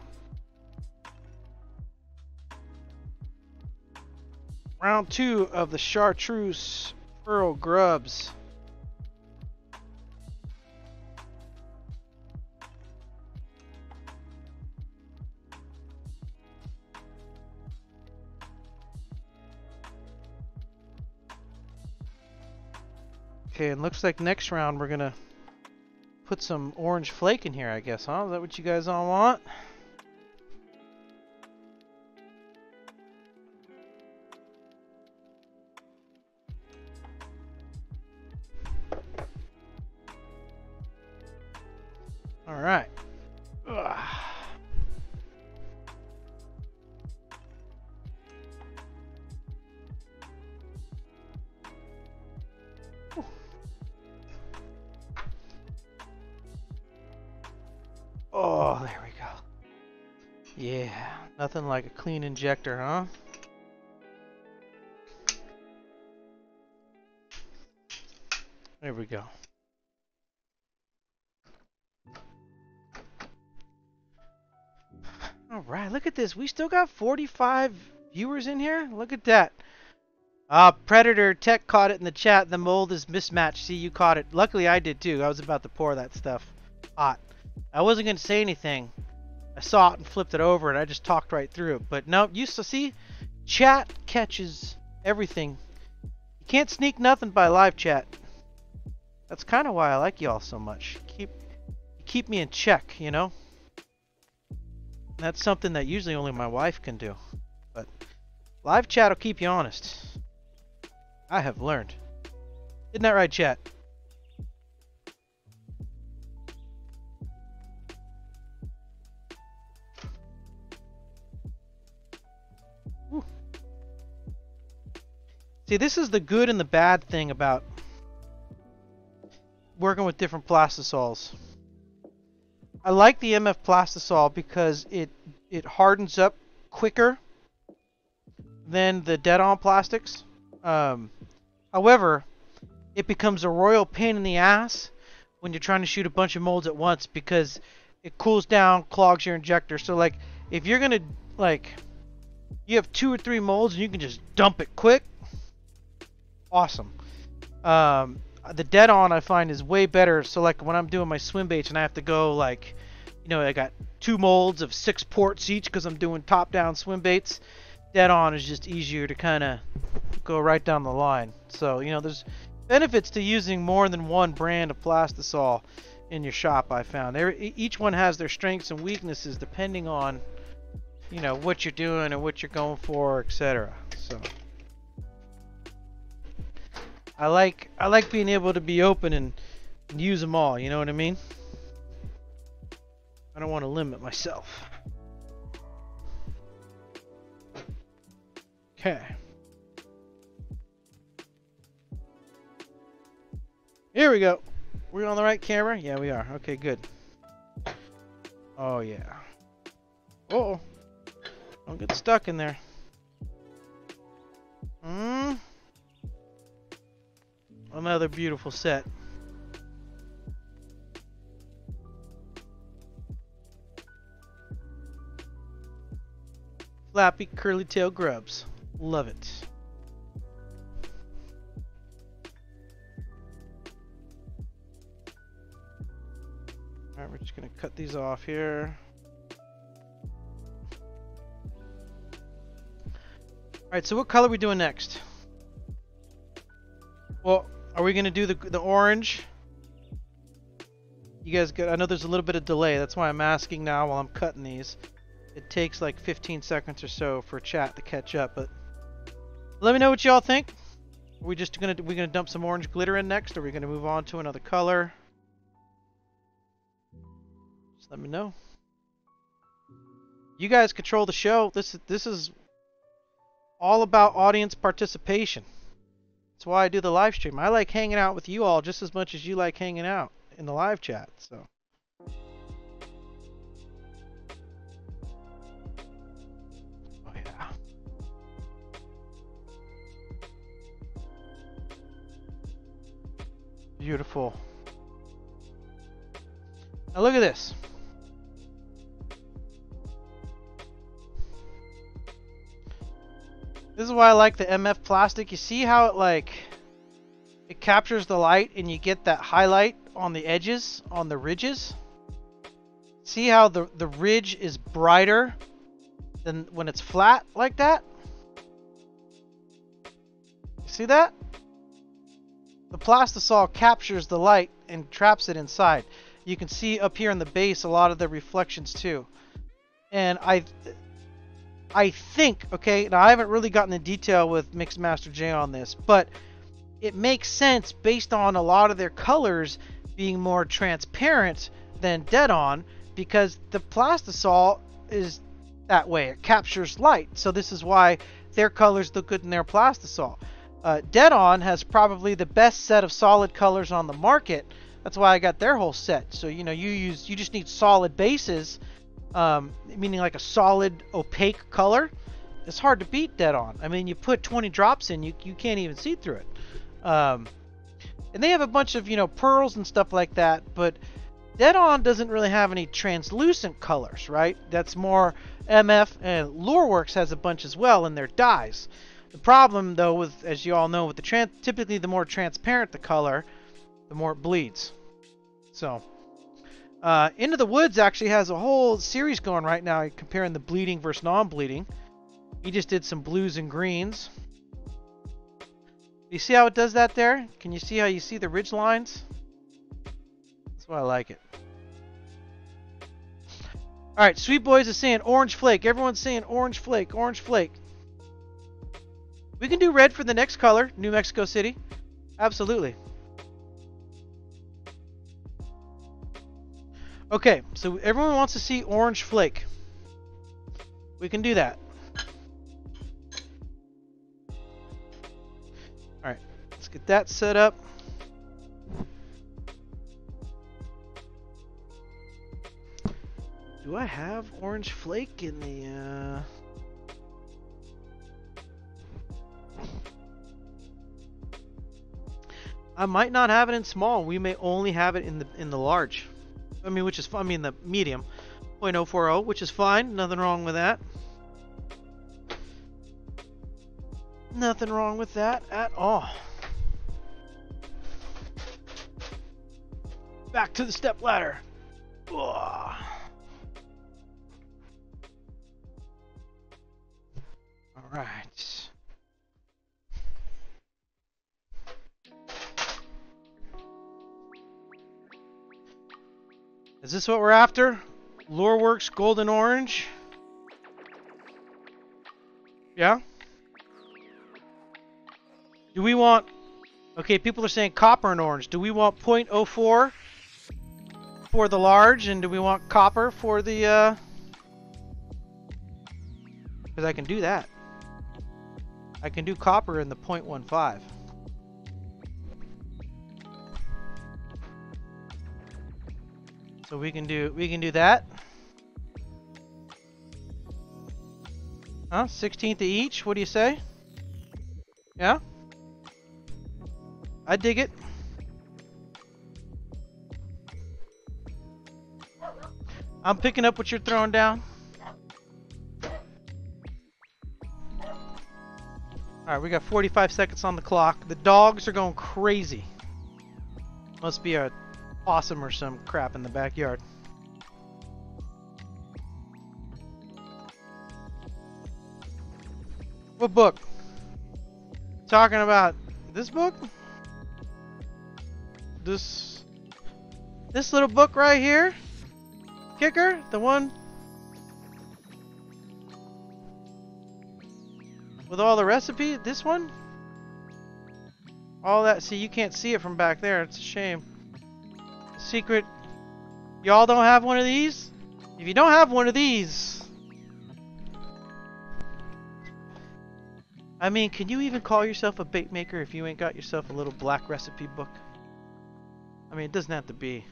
Round two of the chartreuse pearl grubs. Okay, and looks like next round we're gonna put some orange flake in here, I guess, huh? Is that what you guys all want? All right. Ugh. Oh, there we go. Yeah, nothing like a clean injector, huh? There we go. All right, look at this. We still got 45 viewers in here. Look at that. Uh, Predator Tech caught it in the chat. The mold is mismatched. See, you caught it. Luckily, I did too. I was about to pour that stuff hot. I wasn't going to say anything. I saw it and flipped it over, and I just talked right through it. But no, you see, chat catches everything. You can't sneak nothing by live chat. That's kind of why I like y'all so much. Keep keep me in check, you know. That's something that usually only my wife can do. But live chat will keep you honest. I have learned. Isn't that right, chat? See, this is the good and the bad thing about working with different plastisols. I like the MF plastisol because it it hardens up quicker than the dead-on plastics. Um, however, it becomes a royal pain in the ass when you're trying to shoot a bunch of molds at once because it cools down, clogs your injector. So like, if you're gonna like, you have two or three molds and you can just dump it quick, awesome. Um, the dead on I find is way better. So like when I'm doing my swim baits and I have to go like, you know, I got two molds of six ports each because I'm doing top down swim baits. Dead on is just easier to kind of go right down the line. So you know, there's benefits to using more than one brand of plastisol. in your shop. I found there each one has their strengths and weaknesses depending on you know what you're doing and what you're going for, etc. So I like I like being able to be open and, use them all. You know what I mean? I don't want to limit myself. Okay. Here we go. We're on the right camera? Yeah, we are. Okay, good. Oh, yeah. Uh oh. Don't get stuck in there. Hmm. Another beautiful set. Flappy curly tail grubs. Love it. Alright, we're just gonna cut these off here. Alright, so what color are we doing next? Well, are we gonna do the, the orange? You guys good? I know there's a little bit of delay, that's why I'm asking now while I'm cutting these. It takes like 15 seconds or so for chat to catch up, but let me know what y'all think. Are we just gonna we gonna dump some orange glitter in next, or are we gonna move on to another color? Just let me know. You guys control the show. This this is all about audience participation. That's why I do the live stream. I like hanging out with you all just as much as you like hanging out in the live chat. So. Oh yeah. Beautiful. Now look at this. This is why I like the MF plastic. You see how it like it captures the light and you get that highlight on the edges, on the ridges. See how the, the ridge is brighter than when it's flat like that? See that? The plastisol captures the light and traps it inside. You can see up here in the base a lot of the reflections too. And I I think, okay, now I haven't really gotten in detail with Mixmaster J on this, but it makes sense based on a lot of their colors being more transparent than dead on because the plastisol is that way. It captures light. So this is why their colors look good in their plastisol. Uh, dead on has probably the best set of solid colors on the market. That's why I got their whole set. So you know you use you just need solid bases um, meaning like a solid opaque color, it's hard to beat dead on. I mean, you put 20 drops in, you, you can't even see through it. Um, and they have a bunch of, you know, pearls and stuff like that, but dead on doesn't really have any translucent colors, right? That's more MF and Lureworks has a bunch as well in their dyes. The problem, though, with as you all know, with the trans typically the more transparent the color, the more it bleeds. So uh, Into the Woods actually has a whole series going right now comparing the bleeding versus non-bleeding. He just did some blues and greens. You see how it does that there? Can you see how you see the ridge lines? That's why I like it. Alright, Sweet Boys is saying orange flake. Everyone's saying orange flake, orange flake. We can do red for the next color, New Mexico City. Absolutely. Okay, so everyone wants to see orange flake. We can do that. Alright, let's get that set up. Do I have orange flake in the... Uh... I might not have it in small. We may only have it in the in the large. I mean, which is I mean the medium, 0.040, which is fine. Nothing wrong with that. Nothing wrong with that at all. Back to the step ladder. All right. Is this what we're after? Lureworks Golden Orange? Yeah? Do we want... Okay, people are saying copper and orange. Do we want 0.04 for the large, and do we want copper for the... uh Because I can do that. I can do copper in the 0.15. So we can do we can do that. Huh? 16th of each? What do you say? Yeah? I dig it. I'm picking up what you're throwing down. Alright, we got 45 seconds on the clock. The dogs are going crazy. Must be a possum or some crap in the backyard. What book? Talking about this book? This this little book right here? Kicker? The one with all the recipe? This one? All that see you can't see it from back there, it's a shame secret. Y'all don't have one of these? If you don't have one of these... I mean, can you even call yourself a bait maker if you ain't got yourself a little black recipe book? I mean, it doesn't have to be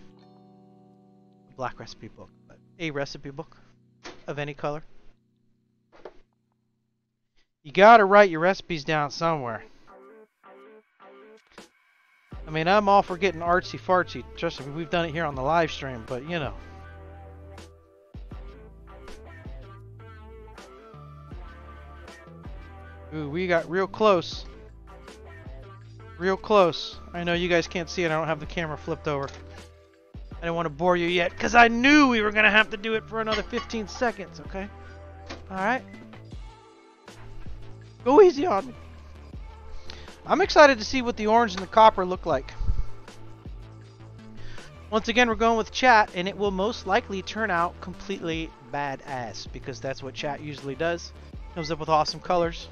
a black recipe book, but a recipe book of any color. You gotta write your recipes down somewhere. I mean, I'm all for getting artsy fartsy. Trust me, we've done it here on the live stream, but you know. Ooh, we got real close. Real close. I know you guys can't see it. I don't have the camera flipped over. I didn't want to bore you yet, because I knew we were going to have to do it for another 15 seconds, okay? Alright. Go easy on me. I'm excited to see what the orange and the copper look like. Once again, we're going with chat, and it will most likely turn out completely badass, because that's what chat usually does. Comes up with awesome colors.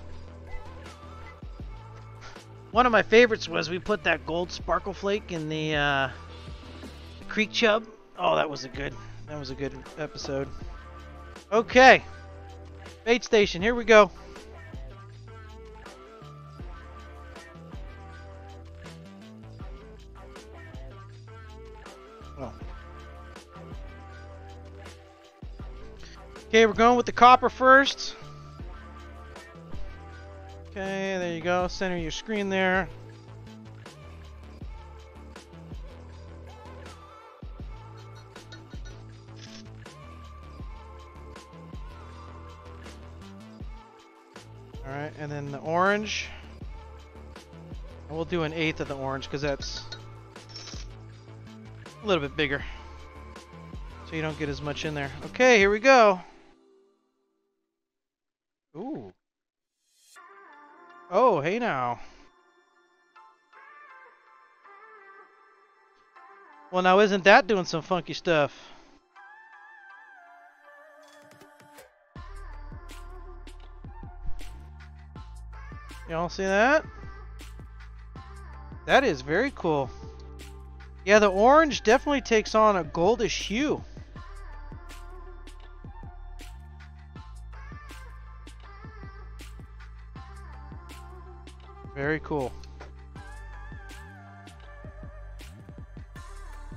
One of my favorites was we put that gold sparkle flake in the, uh, creek chub. Oh, that was a good, that was a good episode. Okay. Bait station, here we go. Okay, we're going with the copper first. Okay, there you go. Center your screen there. Alright, and then the orange. We'll do an eighth of the orange because that's a little bit bigger. So you don't get as much in there. Okay, here we go. Ooh. Oh, hey now. Well, now isn't that doing some funky stuff? Y'all see that? That is very cool. Yeah, the orange definitely takes on a goldish hue. Very cool.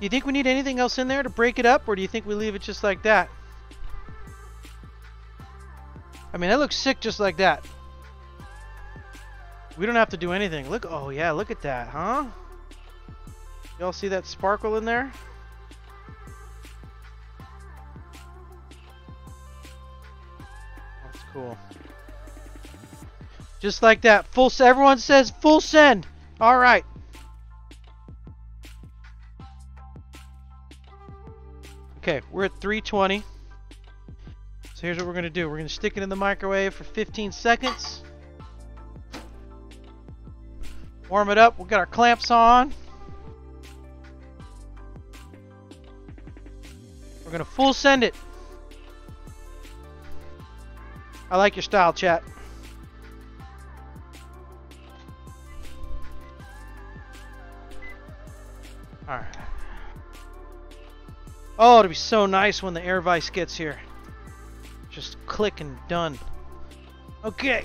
Do you think we need anything else in there to break it up, or do you think we leave it just like that? I mean, that looks sick just like that. We don't have to do anything. Look, oh yeah, look at that, huh? Y'all see that sparkle in there? That's cool. Just like that. Full. Everyone says full send. All right. Okay, we're at 320. So here's what we're going to do. We're going to stick it in the microwave for 15 seconds. Warm it up. We'll get our clamps on. We're gonna full send it. I like your style, chat. Alright. Oh, it'll be so nice when the air vise gets here. Just click and done. Okay.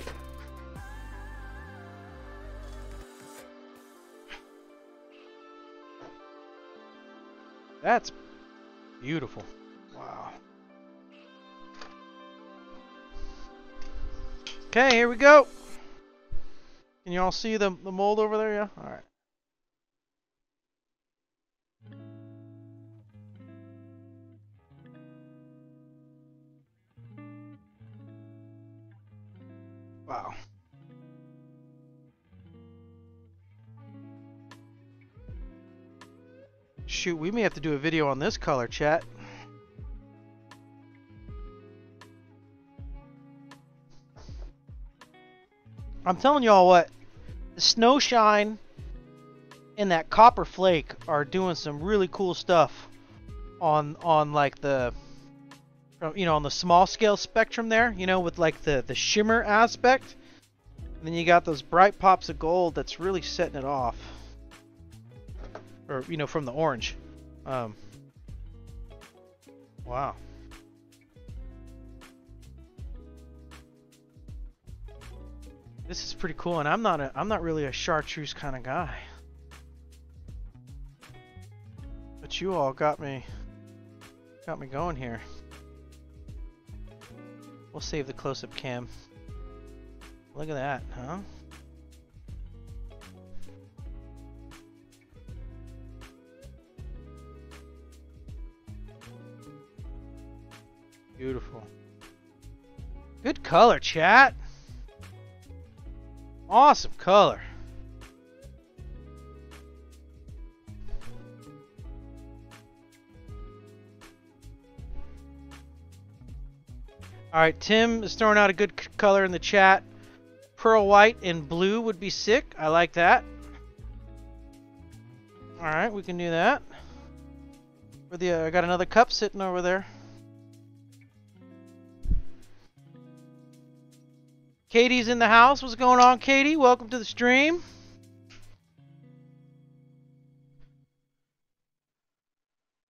That's beautiful. Wow. Okay, here we go. Can you all see the, the mold over there? Yeah? Alright. Wow. Shoot, we may have to do a video on this color, chat. I'm telling y'all what, the snow shine and that copper flake are doing some really cool stuff on on like the you know on the small scale spectrum there you know with like the the shimmer aspect and then you got those bright pops of gold that's really setting it off or you know from the orange um wow This is pretty cool, and I'm not a I'm not really a chartreuse kind of guy. But you all got me got me going here. We'll save the close-up cam. Look at that, huh? Beautiful. Good color, chat. Awesome color. Alright, Tim is throwing out a good color in the chat. Pearl white and blue would be sick. I like that. Alright, we can do that. For the, uh, I got another cup sitting over there. Katie's in the house. What's going on, Katie? Welcome to the stream.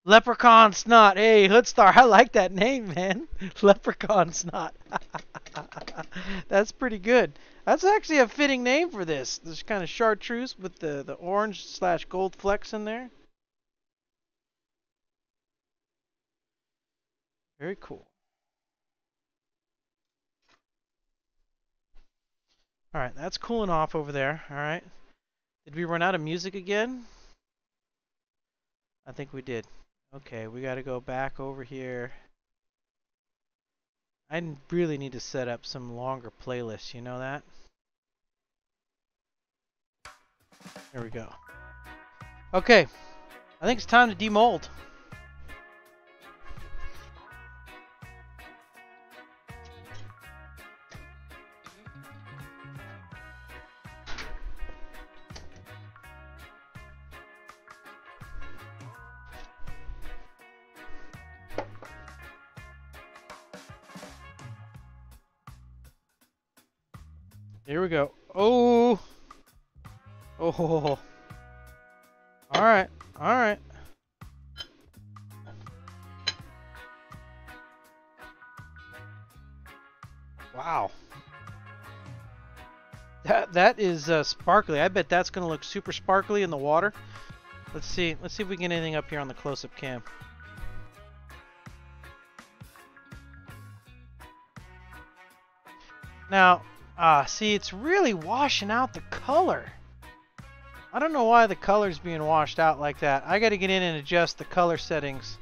Leprechaun Snot. Hey, Hoodstar, I like that name, man. Leprechaun Snot. That's pretty good. That's actually a fitting name for this. This kind of chartreuse with the, the orange slash gold flecks in there. Very cool. Alright, that's cooling off over there. Alright. Did we run out of music again? I think we did. Okay, we gotta go back over here. I really need to set up some longer playlists, you know that? There we go. Okay, I think it's time to demold. We go. Oh. Oh. All right. All right. Wow. That that is uh, sparkly. I bet that's gonna look super sparkly in the water. Let's see. Let's see if we get anything up here on the close-up cam. Now, Ah, see, it's really washing out the color. I don't know why the color's being washed out like that. I gotta get in and adjust the color settings.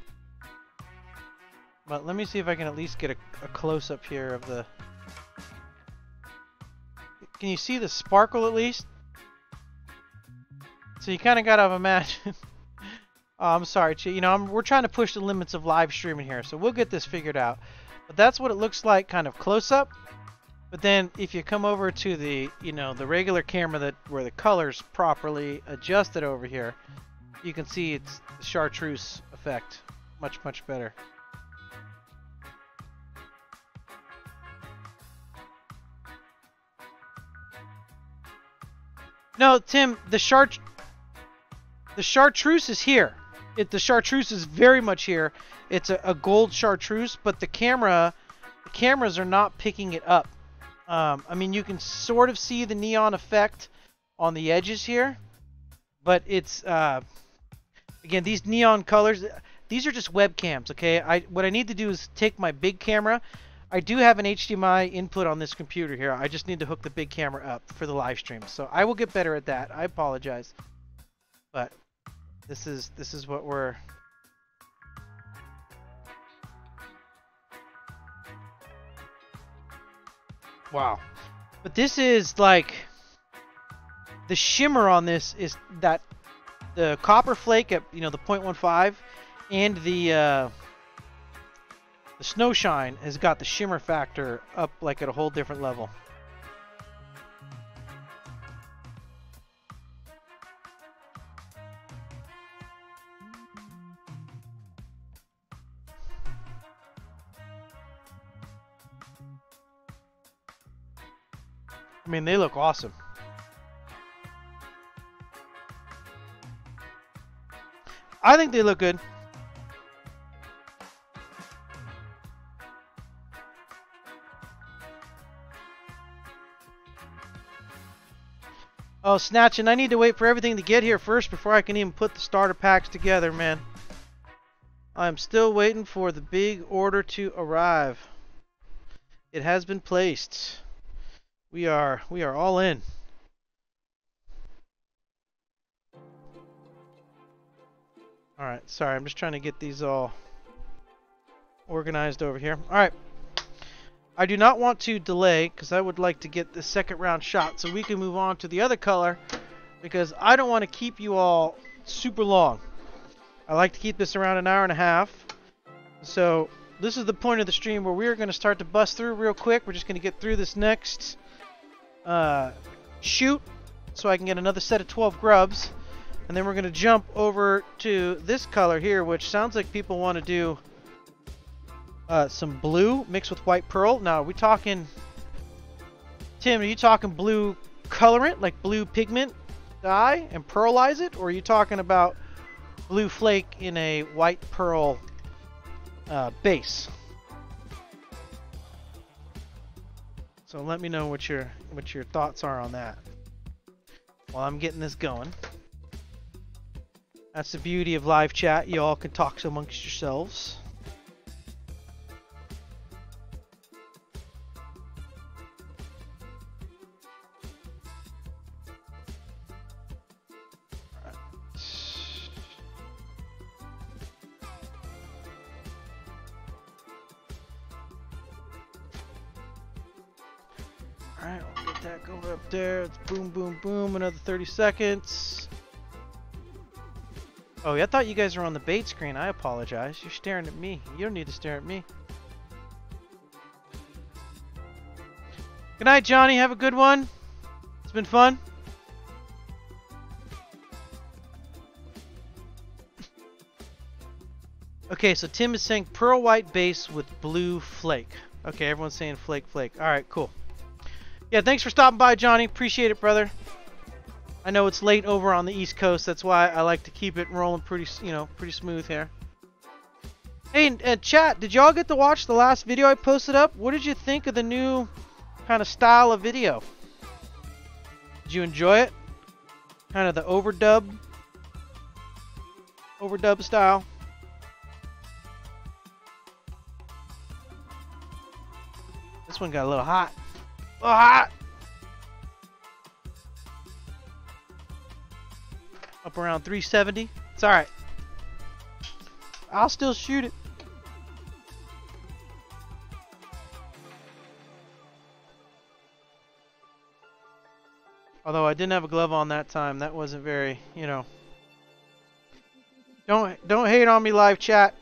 But let me see if I can at least get a, a close-up here of the... Can you see the sparkle at least? So you kind of gotta imagine... oh, I'm sorry, you know, I'm, we're trying to push the limits of live streaming here, so we'll get this figured out. But that's what it looks like kind of close-up. But then if you come over to the, you know, the regular camera that where the color's properly adjusted over here, you can see it's chartreuse effect. Much, much better. No, Tim, the chart the chartreuse is here. It the chartreuse is very much here. It's a, a gold chartreuse, but the camera the cameras are not picking it up. Um, I mean, you can sort of see the neon effect on the edges here, but it's uh, again these neon colors. These are just webcams, okay? I what I need to do is take my big camera. I do have an HDMI input on this computer here. I just need to hook the big camera up for the live stream. So I will get better at that. I apologize. But this is this is what we're Wow. But this is like the shimmer on this is that the copper flake at you know the 0.15 and the uh, the snow shine has got the shimmer factor up like at a whole different level. I mean, they look awesome. I think they look good. Oh, snatching! I need to wait for everything to get here first before I can even put the starter packs together, man. I'm still waiting for the big order to arrive. It has been placed. We are we are all in. All right, sorry, I'm just trying to get these all organized over here. All right. I do not want to delay because I would like to get the second round shot so we can move on to the other color because I don't want to keep you all super long. I like to keep this around an hour and a half. So this is the point of the stream where we're going to start to bust through real quick. We're just going to get through this next uh, shoot so I can get another set of 12 grubs. And then we're going to jump over to this color here, which sounds like people want to do uh, some blue mixed with white pearl. Now, are we talking... Tim, are you talking blue colorant, like blue pigment dye, and pearlize it? Or are you talking about blue flake in a white pearl uh, base? So let me know what your what your thoughts are on that. While I'm getting this going. That's the beauty of live chat. You all can talk amongst yourselves. Alright, we'll get that going up there. It's boom, boom, boom. Another 30 seconds. Oh, I thought you guys were on the bait screen. I apologize. You're staring at me. You don't need to stare at me. Good night, Johnny. Have a good one. It's been fun. Okay, so Tim is saying pearl white base with blue flake. Okay, everyone's saying flake, flake. All right, cool. Yeah, thanks for stopping by, Johnny. Appreciate it, brother. I know it's late over on the East Coast. That's why I like to keep it rolling pretty, you know, pretty smooth here. Hey, uh, chat, did y'all get to watch the last video I posted up? What did you think of the new kind of style of video? Did you enjoy it? Kind of the overdub, overdub style. This one got a little hot. A little hot. Up around 370. It's alright. I'll still shoot it. Although I didn't have a glove on that time, that wasn't very, you know. Don't don't hate on me live chat.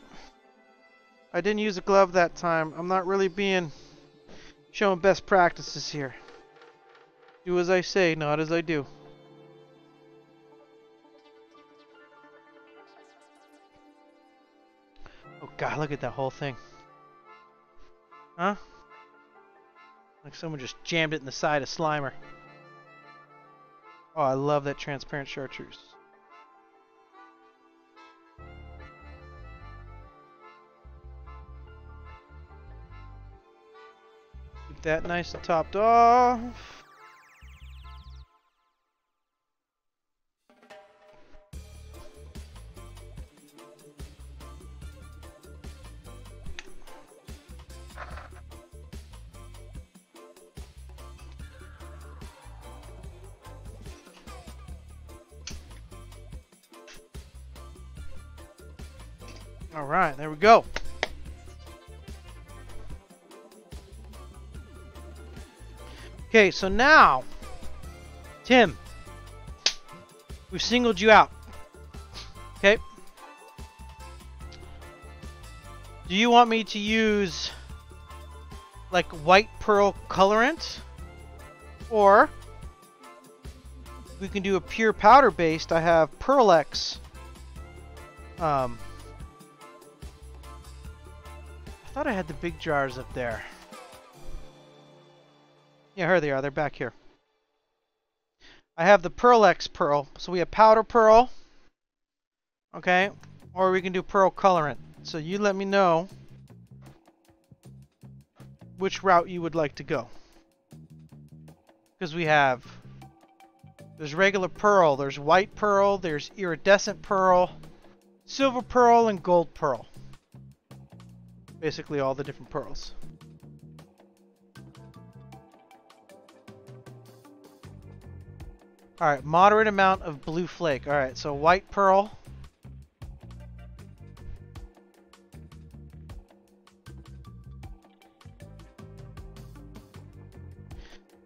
I didn't use a glove that time. I'm not really being showing best practices here. Do as I say, not as I do. Oh god, look at that whole thing. Huh? Like someone just jammed it in the side of Slimer. Oh, I love that transparent chartreuse. That nice and topped off. All right, there we go. Okay, so now, Tim, we've singled you out. Okay. Do you want me to use like white pearl colorant? Or we can do a pure powder based. I have Pearl-Ex um, thought I had the big jars up there. Yeah, here they are. They're back here. I have the Pearl-Ex Pearl. So we have powder pearl. Okay. Or we can do pearl colorant. So you let me know which route you would like to go. Because we have there's regular pearl, there's white pearl, there's iridescent pearl, silver pearl, and gold pearl basically all the different pearls. Alright, moderate amount of blue flake. Alright, so white pearl.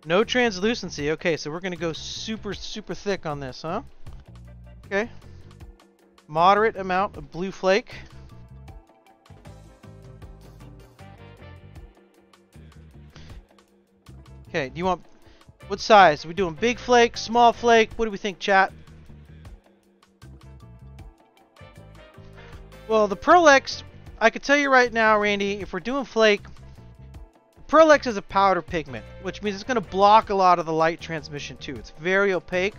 No translucency. Okay, so we're going to go super, super thick on this, huh? Okay. Moderate amount of blue flake. Okay, do you want... What size? Are we doing big flake, small flake? What do we think, chat? Well, the Pearl-Ex, I can tell you right now, Randy, if we're doing flake, Pearl-Ex is a powder pigment, which means it's going to block a lot of the light transmission too. It's very opaque,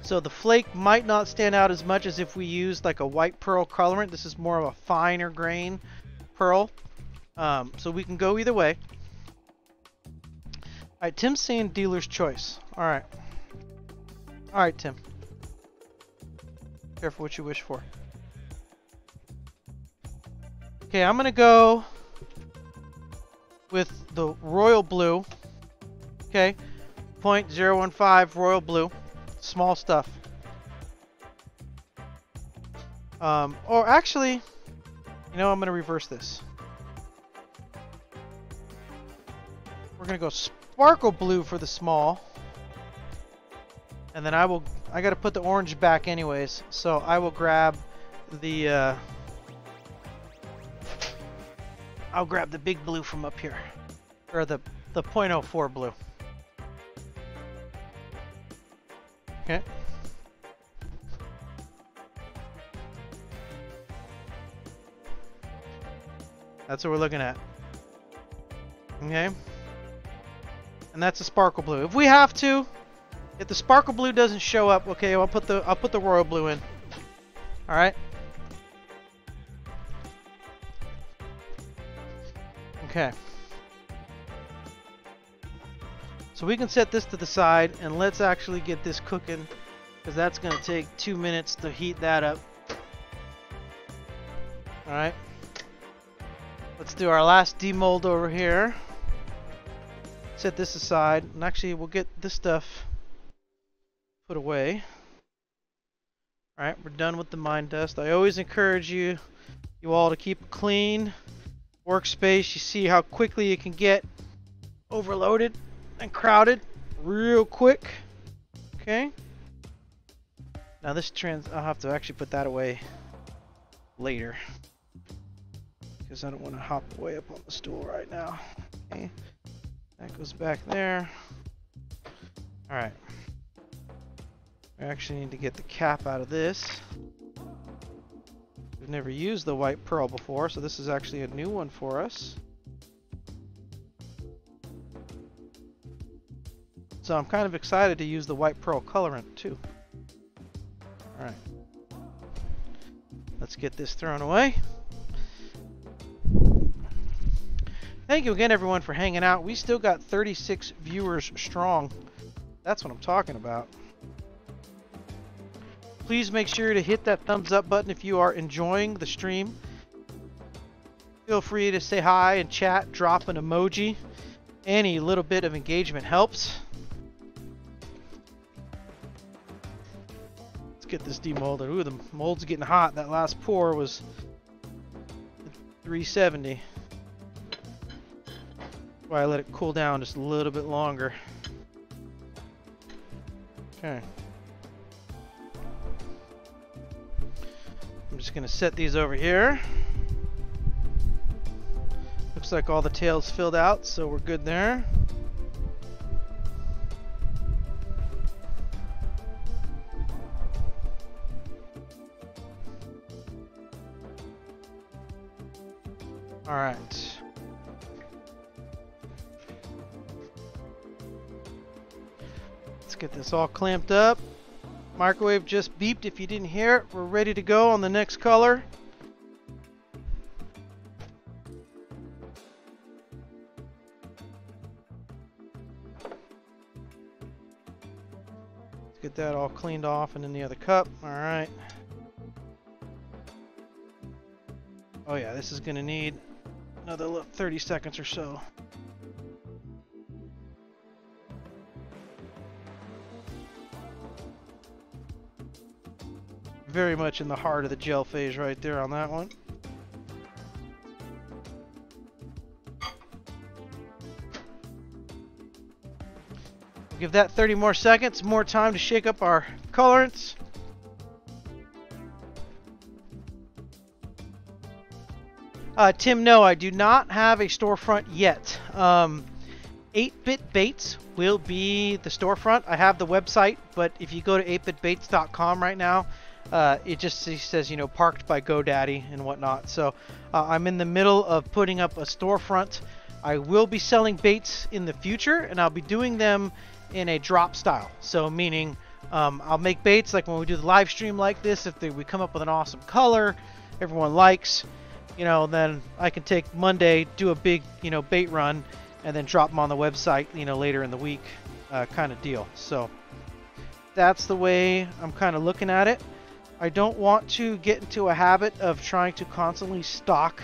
so the flake might not stand out as much as if we used like a white pearl colorant. This is more of a finer grain pearl, um, so we can go either way. Alright, Tim's saying dealer's choice. Alright. Alright, Tim. Careful what you wish for. Okay, I'm gonna go with the royal blue. Okay, 0.015 royal blue. Small stuff. Um, or actually, you know, I'm gonna reverse this. We're gonna go sparkle blue for the small. And then I will, I gotta put the orange back anyways, so I will grab the, uh, I'll grab the big blue from up here. Or the, the 0.04 blue. Okay. That's what we're looking at. Okay. And that's a sparkle blue. If we have to, if the sparkle blue doesn't show up, okay, I'll put the I'll put the royal blue in. All right. Okay. So we can set this to the side and let's actually get this cooking because that's going to take two minutes to heat that up. Alright. Let's do our last demold over here set this aside. And actually we'll get this stuff put away. Alright we're done with the mine dust. I always encourage you you all to keep a clean workspace. You see how quickly it can get overloaded and crowded real quick. Okay. Now this trans I'll have to actually put that away later. Because I don't want to hop way up on the stool right now. Okay that goes back there. Alright. I actually need to get the cap out of this. We've never used the white pearl before, so this is actually a new one for us. So So I'm kind of excited to use the white pearl colorant too. Alright. Let's get this thrown away. Thank you again, everyone, for hanging out. We still got 36 viewers strong. That's what I'm talking about. Please make sure to hit that thumbs up button if you are enjoying the stream. Feel free to say hi and chat, drop an emoji. Any little bit of engagement helps. Let's get this demolded. Ooh, the mold's getting hot. That last pour was 370 why I let it cool down just a little bit longer. Okay. I'm just going to set these over here. Looks like all the tails filled out, so we're good there. This all clamped up. Microwave just beeped if you didn't hear it. We're ready to go on the next color. Let's get that all cleaned off and in the other cup. All right. Oh yeah, this is going to need another 30 seconds or so. Very much in the heart of the gel phase right there on that one. Give that 30 more seconds, more time to shake up our colorants. Uh, Tim, no, I do not have a storefront yet. 8-Bit um, Baits will be the storefront. I have the website, but if you go to 8bitbaits.com right now, uh, it just says, you know, parked by GoDaddy and whatnot. So uh, I'm in the middle of putting up a storefront. I will be selling baits in the future, and I'll be doing them in a drop style. So meaning um, I'll make baits like when we do the live stream like this. If they, we come up with an awesome color, everyone likes, you know, then I can take Monday, do a big, you know, bait run, and then drop them on the website, you know, later in the week, uh, kind of deal. So that's the way I'm kind of looking at it. I don't want to get into a habit of trying to constantly stock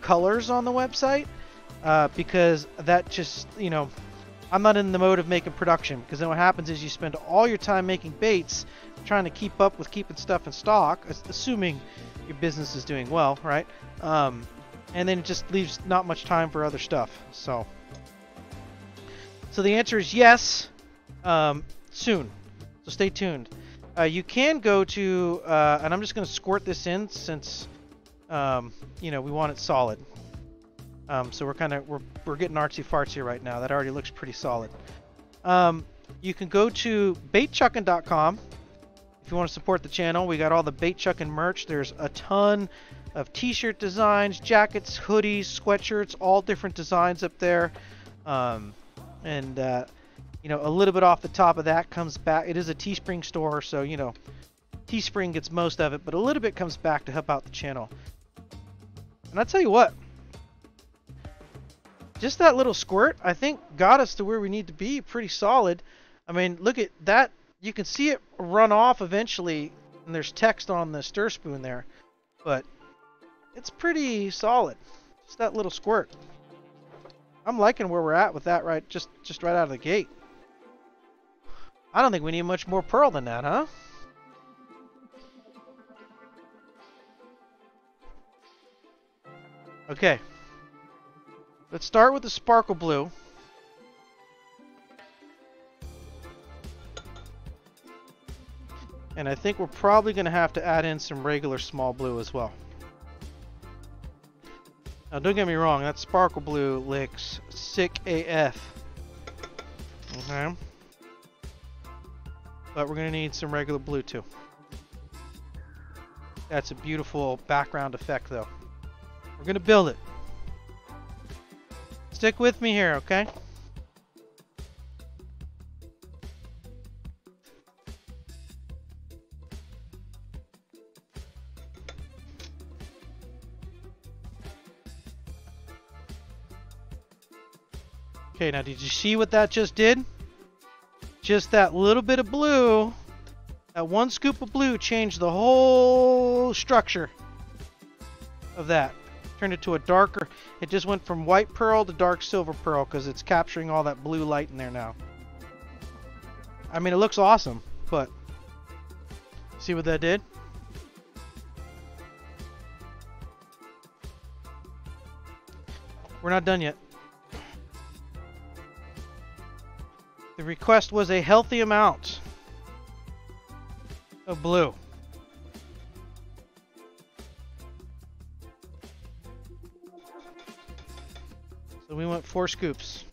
colors on the website uh, because that just, you know, I'm not in the mode of making production because then what happens is you spend all your time making baits trying to keep up with keeping stuff in stock, assuming your business is doing well, right? Um, and then it just leaves not much time for other stuff. So, so the answer is yes, um, soon. So stay tuned. Uh, you can go to, uh, and I'm just going to squirt this in since, um, you know, we want it solid. Um, so we're kind of, we're, we're getting artsy fartsy right now. That already looks pretty solid. Um, you can go to baitchuckin.com if you want to support the channel. We got all the Baitchuckin merch. There's a ton of t-shirt designs, jackets, hoodies, sweatshirts, all different designs up there. Um, and uh, you know, a little bit off the top of that comes back. It is a Teespring store, so, you know, Teespring gets most of it, but a little bit comes back to help out the channel. And I'll tell you what, just that little squirt, I think, got us to where we need to be pretty solid. I mean, look at that. You can see it run off eventually, and there's text on the stir spoon there, but it's pretty solid. Just that little squirt. I'm liking where we're at with that right just just right out of the gate. I don't think we need much more pearl than that, huh? Okay. Let's start with the sparkle blue. And I think we're probably going to have to add in some regular small blue as well. Now don't get me wrong, that sparkle blue licks sick AF. Okay. But we're going to need some regular blue too. That's a beautiful background effect though. We're going to build it. Stick with me here, okay? Okay, now did you see what that just did? Just that little bit of blue, that one scoop of blue changed the whole structure of that. Turned it to a darker, it just went from white pearl to dark silver pearl because it's capturing all that blue light in there now. I mean, it looks awesome, but see what that did? We're not done yet. The request was a healthy amount of blue. So we went four scoops.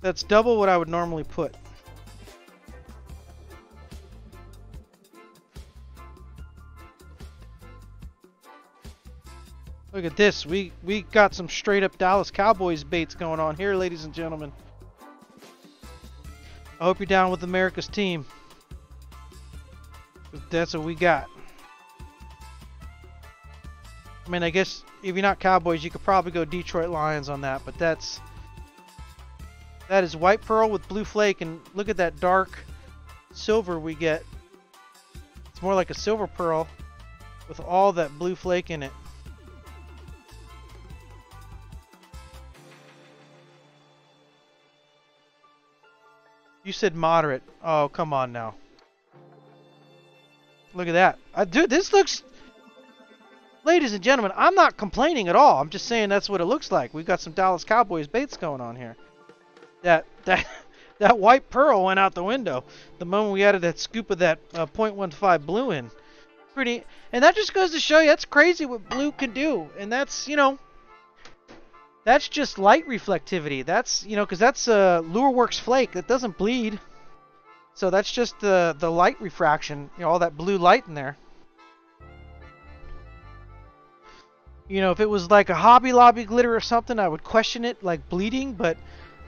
That's double what I would normally put. Look at this. We we got some straight up Dallas Cowboys baits going on here, ladies and gentlemen. I hope you're down with America's team. That's what we got. I mean, I guess if you're not Cowboys, you could probably go Detroit Lions on that, but that's that is white pearl with blue flake, and look at that dark silver we get. It's more like a silver pearl with all that blue flake in it. You said moderate. Oh, come on now. Look at that. Uh, dude, this looks... Ladies and gentlemen, I'm not complaining at all. I'm just saying that's what it looks like. We've got some Dallas Cowboys baits going on here. That that that white pearl went out the window the moment we added that scoop of that uh, 0.15 blue in. Pretty, and that just goes to show you that's crazy what blue can do. And that's you know that's just light reflectivity. That's, you know, because that's a Lureworks flake that doesn't bleed. So that's just the, the light refraction, you know, all that blue light in there. You know, if it was like a Hobby Lobby glitter or something, I would question it, like bleeding, but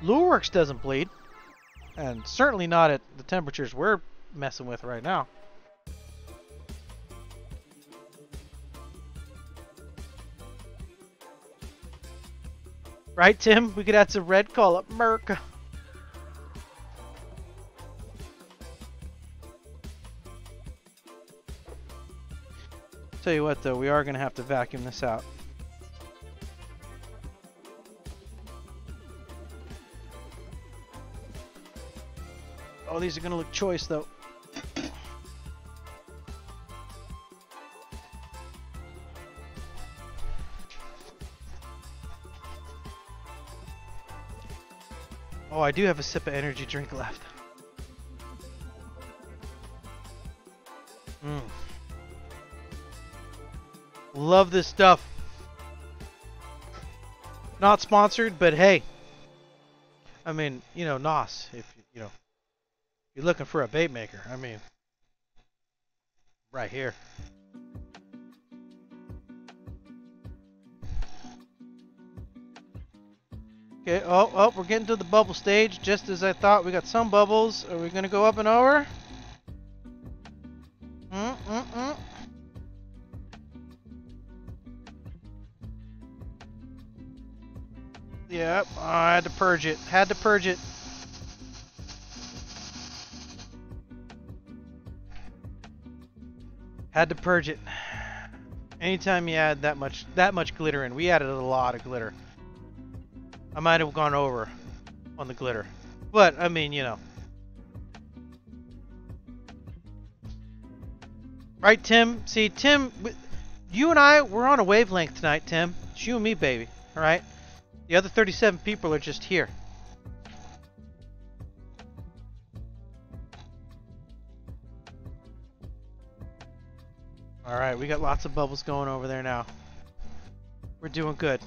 Lureworks doesn't bleed. And certainly not at the temperatures we're messing with right now. Right, Tim? We could add some red, call up Merc. Tell you what, though, we are going to have to vacuum this out. Oh, these are going to look choice, though. I do have a sip of energy drink left. Mm. Love this stuff. Not sponsored, but hey. I mean, you know, NOS, if you know, you're looking for a bait maker, I mean, right here. Okay, oh, oh, we're getting to the bubble stage, just as I thought. We got some bubbles. Are we going to go up and over? Mm, mm, mm. Yep, oh, I had to purge it. Had to purge it. Had to purge it. Anytime you add that much that much glitter in, we added a lot of glitter. I might have gone over on the glitter. But, I mean, you know. Right, Tim? See, Tim, you and I, we're on a wavelength tonight, Tim. It's you and me, baby. Alright? The other 37 people are just here. Alright, we got lots of bubbles going over there now. We're doing good.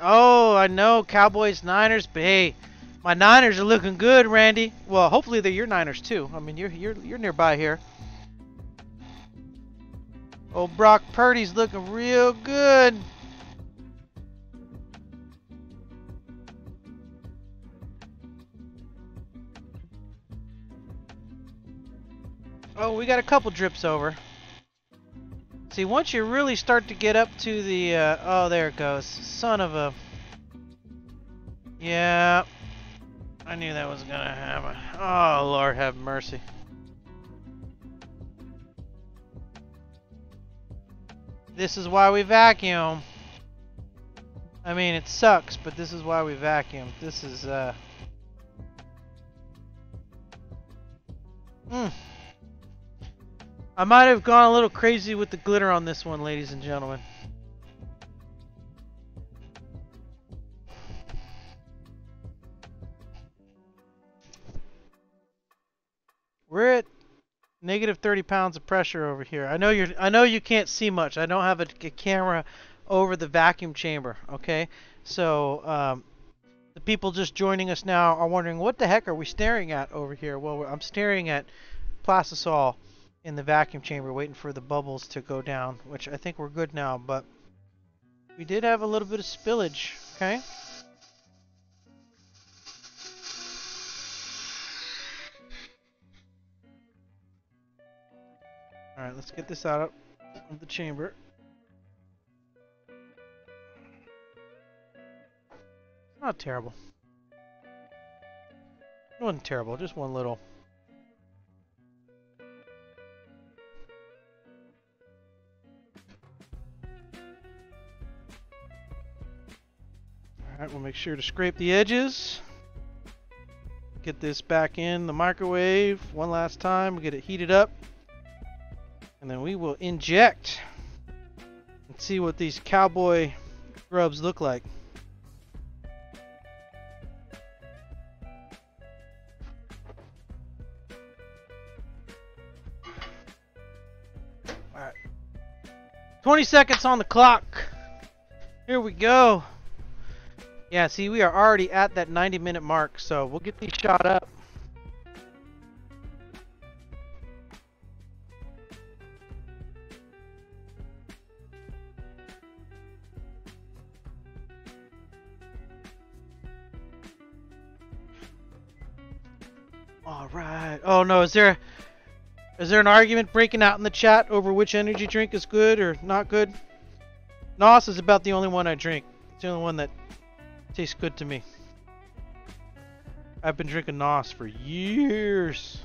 Oh, I know. Cowboys, Niners, but hey, my Niners are looking good, Randy. Well, hopefully they're your Niners too. I mean, you're you're you're nearby here. Oh, Brock Purdy's looking real good. Oh, we got a couple drips over. See, once you really start to get up to the, uh, oh, there it goes. Son of a... Yeah. I knew that was gonna happen. Oh, Lord have mercy. This is why we vacuum. I mean, it sucks, but this is why we vacuum. This is, uh... Hmm. I might have gone a little crazy with the glitter on this one, ladies and gentlemen. We're at negative 30 pounds of pressure over here. I know you're I know you can't see much. I don't have a, a camera over the vacuum chamber, okay? So, um, the people just joining us now are wondering what the heck are we staring at over here? Well, I'm staring at plastisol in the vacuum chamber waiting for the bubbles to go down, which I think we're good now, but we did have a little bit of spillage, okay? Alright, let's get this out of the chamber. Not terrible. It wasn't terrible, just one little. Alright, we'll make sure to scrape the edges. Get this back in the microwave one last time, we'll get it heated up. And then we will inject and see what these cowboy grubs look like. Alright. 20 seconds on the clock. Here we go. Yeah, see, we are already at that 90 minute mark, so we'll get these shot up. All right. Oh no, is there is there an argument breaking out in the chat over which energy drink is good or not good? NOS is about the only one I drink. It's the only one that tastes good to me. I've been drinking NOS for years.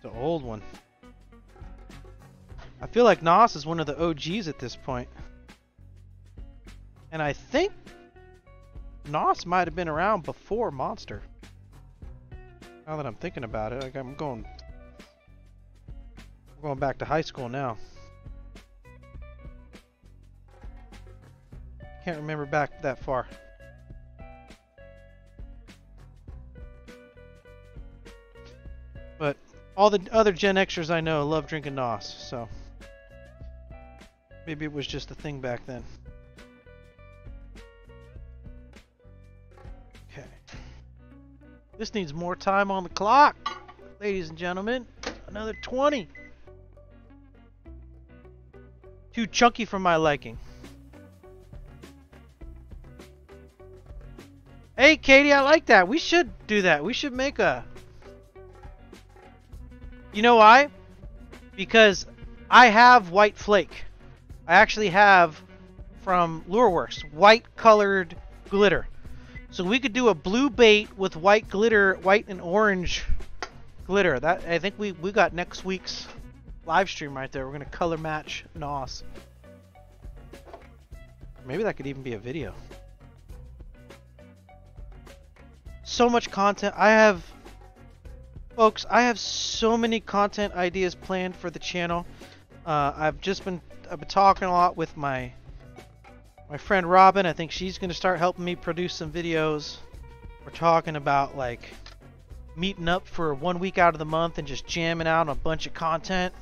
The old one. I feel like NOS is one of the OGs at this point. And I think NOS might have been around before Monster. Now that I'm thinking about it, like I'm going I'm going back to high school now. Can't remember back that far. But all the other Gen Xers I know love drinking NOS, so maybe it was just a thing back then. Okay. This needs more time on the clock, ladies and gentlemen. Another 20. Too chunky for my liking. Hey, Katie, I like that. We should do that. We should make a... You know why? Because I have white flake. I actually have from Lureworks white colored glitter. So we could do a blue bait with white glitter, white and orange glitter. That I think we we got next week's live stream right there. We're gonna color match NOS. Maybe that could even be a video. So much content. I have, folks, I have so many content ideas planned for the channel. Uh, I've just been, I've been talking a lot with my, my friend Robin. I think she's going to start helping me produce some videos. We're talking about like meeting up for one week out of the month and just jamming out on a bunch of content.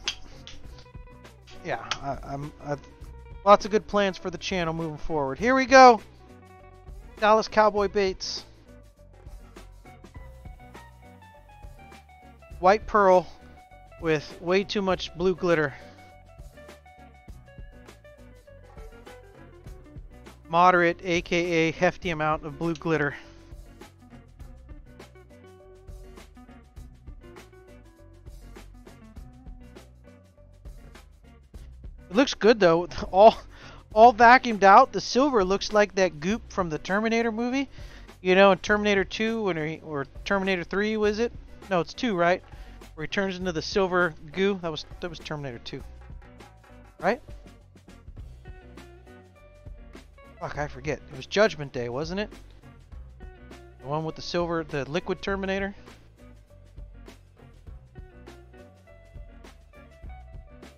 Yeah, I, I'm, I've lots of good plans for the channel moving forward. Here we go. Dallas Cowboy Baits. white pearl with way too much blue glitter. Moderate, aka hefty amount of blue glitter. It looks good though. All all vacuumed out. The silver looks like that goop from the Terminator movie. You know, in Terminator 2 when or Terminator 3 was it? No, it's 2, right? Where he turns into the silver goo. That was that was Terminator 2. Right? Fuck, I forget. It was Judgment Day, wasn't it? The one with the silver, the liquid Terminator?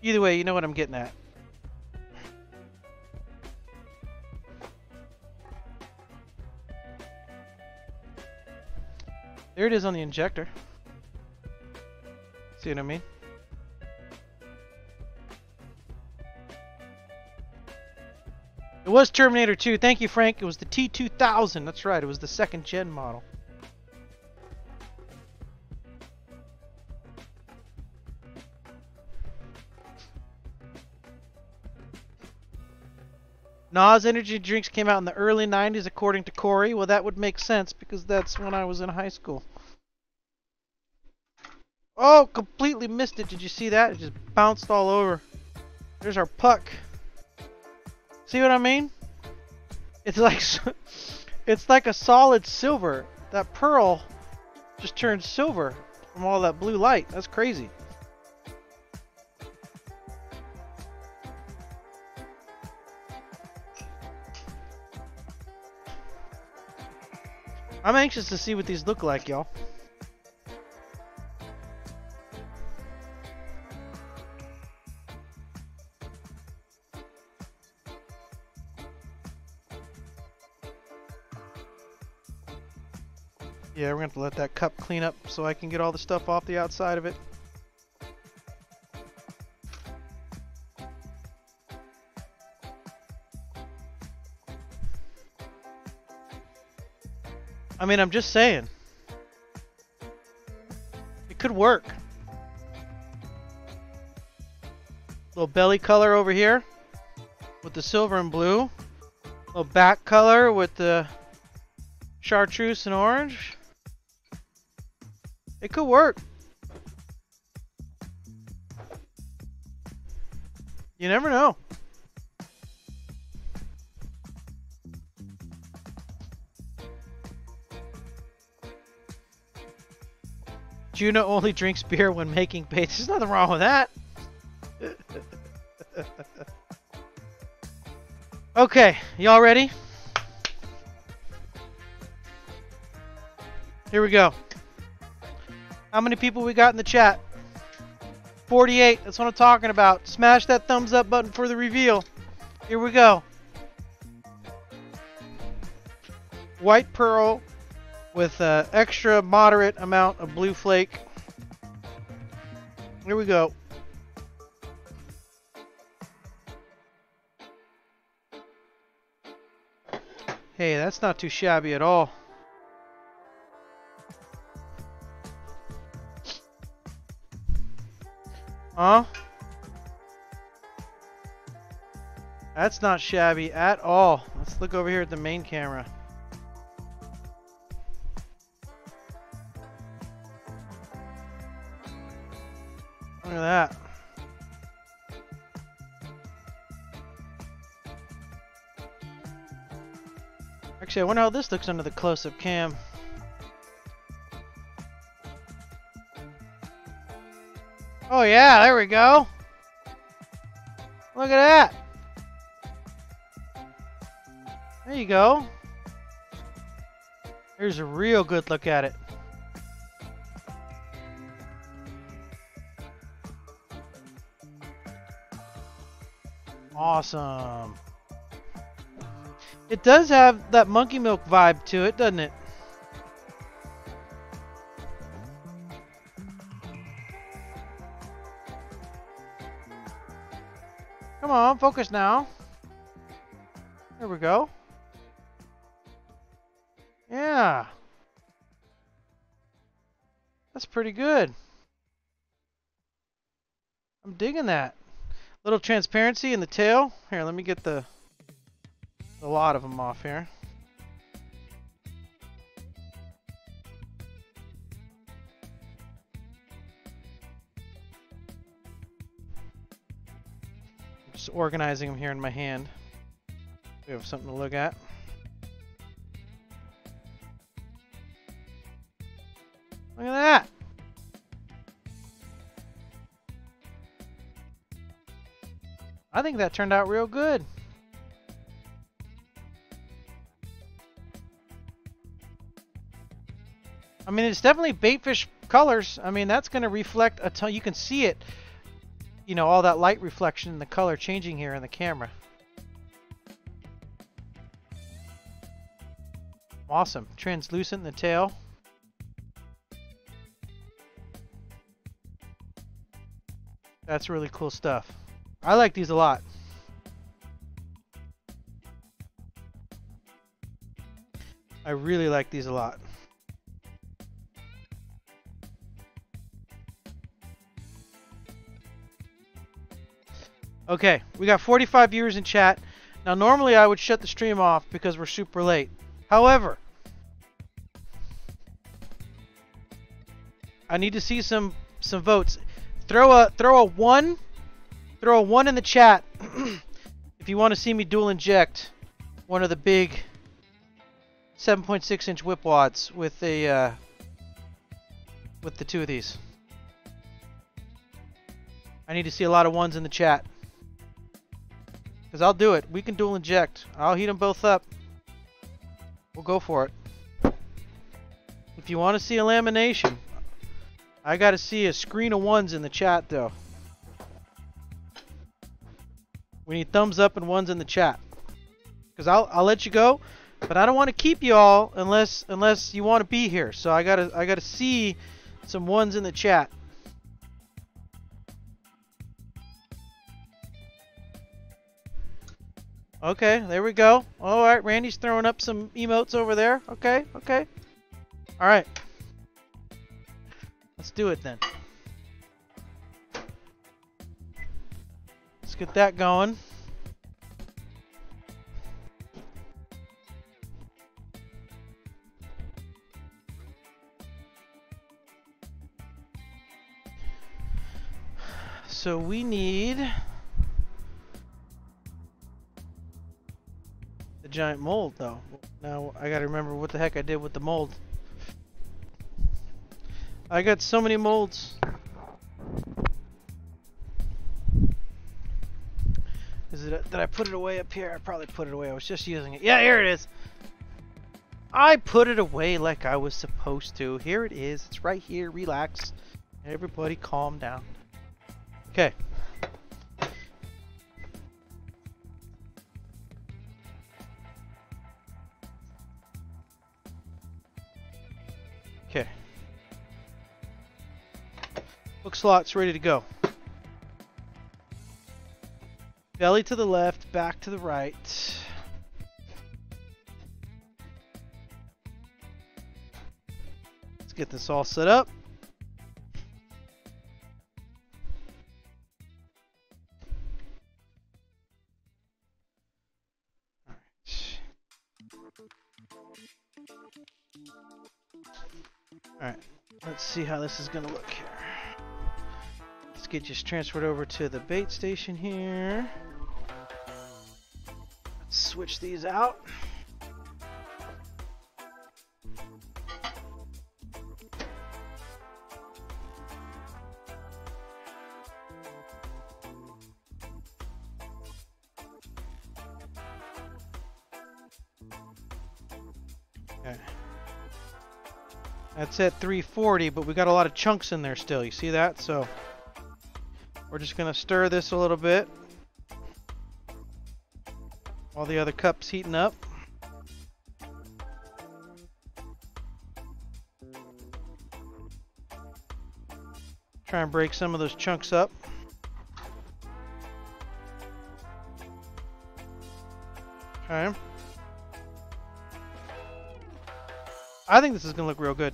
Either way, you know what I'm getting at. There it is on the injector. See what I mean? It was Terminator 2. Thank you, Frank. It was the T2000. That's right. It was the second gen model. Nas energy drinks came out in the early 90s, according to Corey. Well, that would make sense because that's when I was in high school. Oh, completely missed it. Did you see that? It just bounced all over. There's our puck. See what I mean? It's like it's like a solid silver. That pearl just turned silver from all that blue light. That's crazy. I'm anxious to see what these look like, y'all. Going to have to let that cup clean up so I can get all the stuff off the outside of it. I mean, I'm just saying. It could work. Little belly color over here with the silver and blue. Little back color with the chartreuse and orange. It could work. You never know. Juno only drinks beer when making baits. There's nothing wrong with that. okay, y'all ready? Here we go. How many people we got in the chat? 48. That's what I'm talking about. Smash that thumbs up button for the reveal. Here we go. White Pearl with an extra moderate amount of blue flake. Here we go. Hey, that's not too shabby at all. Huh? That's not shabby at all. Let's look over here at the main camera. Look at that. Actually, I wonder how this looks under the close-up cam. Oh yeah, there we go. Look at that. There you go. Here's a real good look at it. Awesome. It does have that monkey milk vibe to it, doesn't it? Focus now. There we go. Yeah. That's pretty good. I'm digging that. Little transparency in the tail. Here, let me get the a lot of them off here. Organizing them here in my hand. We have something to look at. Look at that. I think that turned out real good. I mean, it's definitely baitfish colors. I mean, that's going to reflect a ton. You can see it, you know, all that light reflection in the color changing here in the camera. Awesome. Translucent in the tail. That's really cool stuff. I like these a lot. I really like these a lot. Okay, we got 45 viewers in chat. Now, normally I would shut the stream off because we're super late. However, I need to see some some votes. Throw a throw a one, throw a one in the chat if you want to see me dual inject one of the big 7.6 inch whip wads with a uh, with the two of these. I need to see a lot of ones in the chat. Because I'll do it. We can dual inject. I'll heat them both up. We'll go for it. If you want to see a lamination, I got to see a screen of ones in the chat, though. We need thumbs up and ones in the chat. Because I'll, I'll let you go, but I don't want to keep you all unless unless you want to be here. So I gotta I gotta see some ones in the chat. Okay, there we go. All right, Randy's throwing up some emotes over there. Okay, okay. All right. Let's do it then. Let's get that going. So we need giant mold, though. Now, I gotta remember what the heck I did with the mold. I got so many molds. Is it? Did I put it away up here? I probably put it away. I was just using it. Yeah, here it is. I put it away like I was supposed to. Here it is. It's right here. Relax. Everybody calm down. Okay. Hook slot's ready to go. Belly to the left, back to the right. Let's get this all set up. Alright, let's see how this is going to look here. Get just transferred over to the bait station here. Let's switch these out. That's at 340, but we got a lot of chunks in there still. You see that? So we're just going to stir this a little bit while the other cup's heating up. Try and break some of those chunks up. Okay. I think this is going to look real good.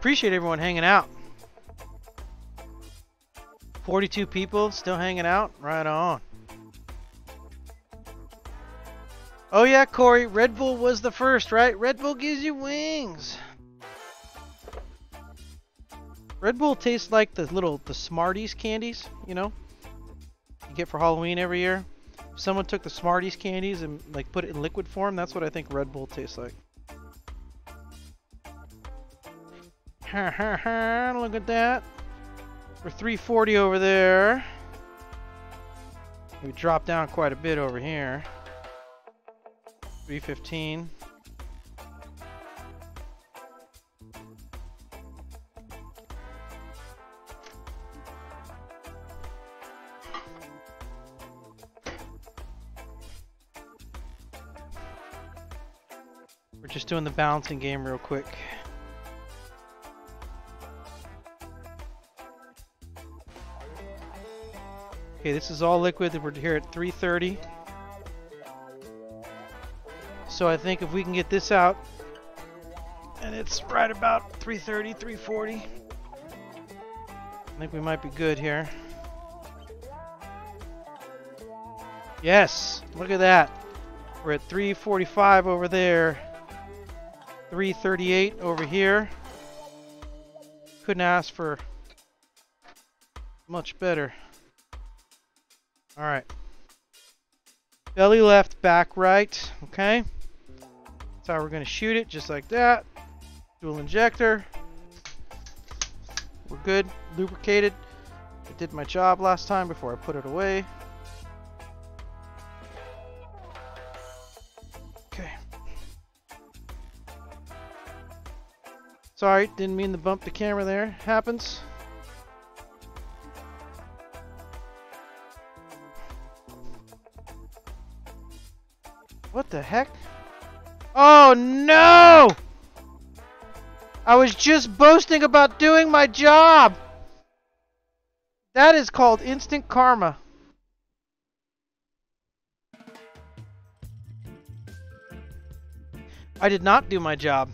Appreciate everyone hanging out. 42 people still hanging out? Right on. Oh yeah, Corey, Red Bull was the first, right? Red Bull gives you wings. Red Bull tastes like the little the Smarties candies, you know, you get for Halloween every year. If someone took the Smarties candies and like put it in liquid form, that's what I think Red Bull tastes like. Look at that. We're 340 over there. We dropped down quite a bit over here. 315. We're just doing the balancing game real quick. Okay, this is all liquid. We're here at 330. So I think if we can get this out, and it's right about 330, 340, I think we might be good here. Yes, look at that. We're at 345 over there, 338 over here. Couldn't ask for much better. All right. Belly left, back right. Okay. That's how we're going to shoot it, just like that. Dual injector. We're good. Lubricated. I did my job last time before I put it away. Okay. Sorry, didn't mean to bump the camera there. Happens. The heck? Oh no! I was just boasting about doing my job! That is called instant karma. I did not do my job.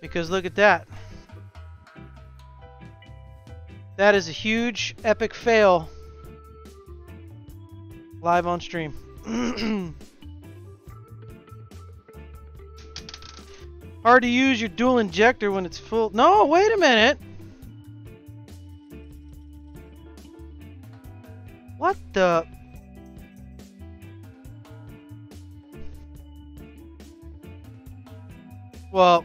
Because look at that. That is a huge epic fail live on stream. Hard to use your dual injector when it's full. No, wait a minute. What the? Well,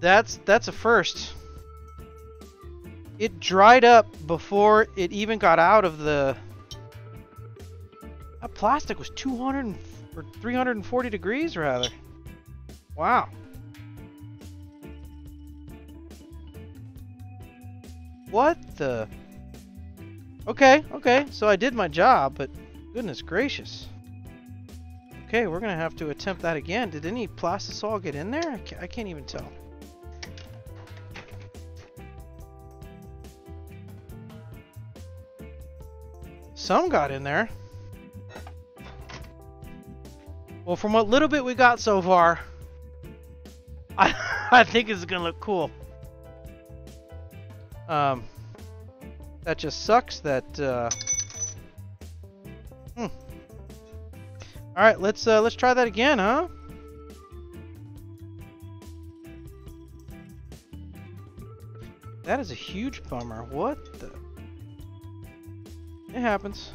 that's that's a first. It dried up before it even got out of the plastic was 200 or 340 degrees rather. Wow. What the? Okay, okay, so I did my job, but goodness gracious. Okay, we're gonna have to attempt that again. Did any plastisol get in there? I can't, I can't even tell. Some got in there. Well, from what little bit we got so far, I, I think it's going to look cool. Um, that just sucks that, uh, hmm. All right, let's, uh, let's try that again, huh? That is a huge bummer. What the? It happens.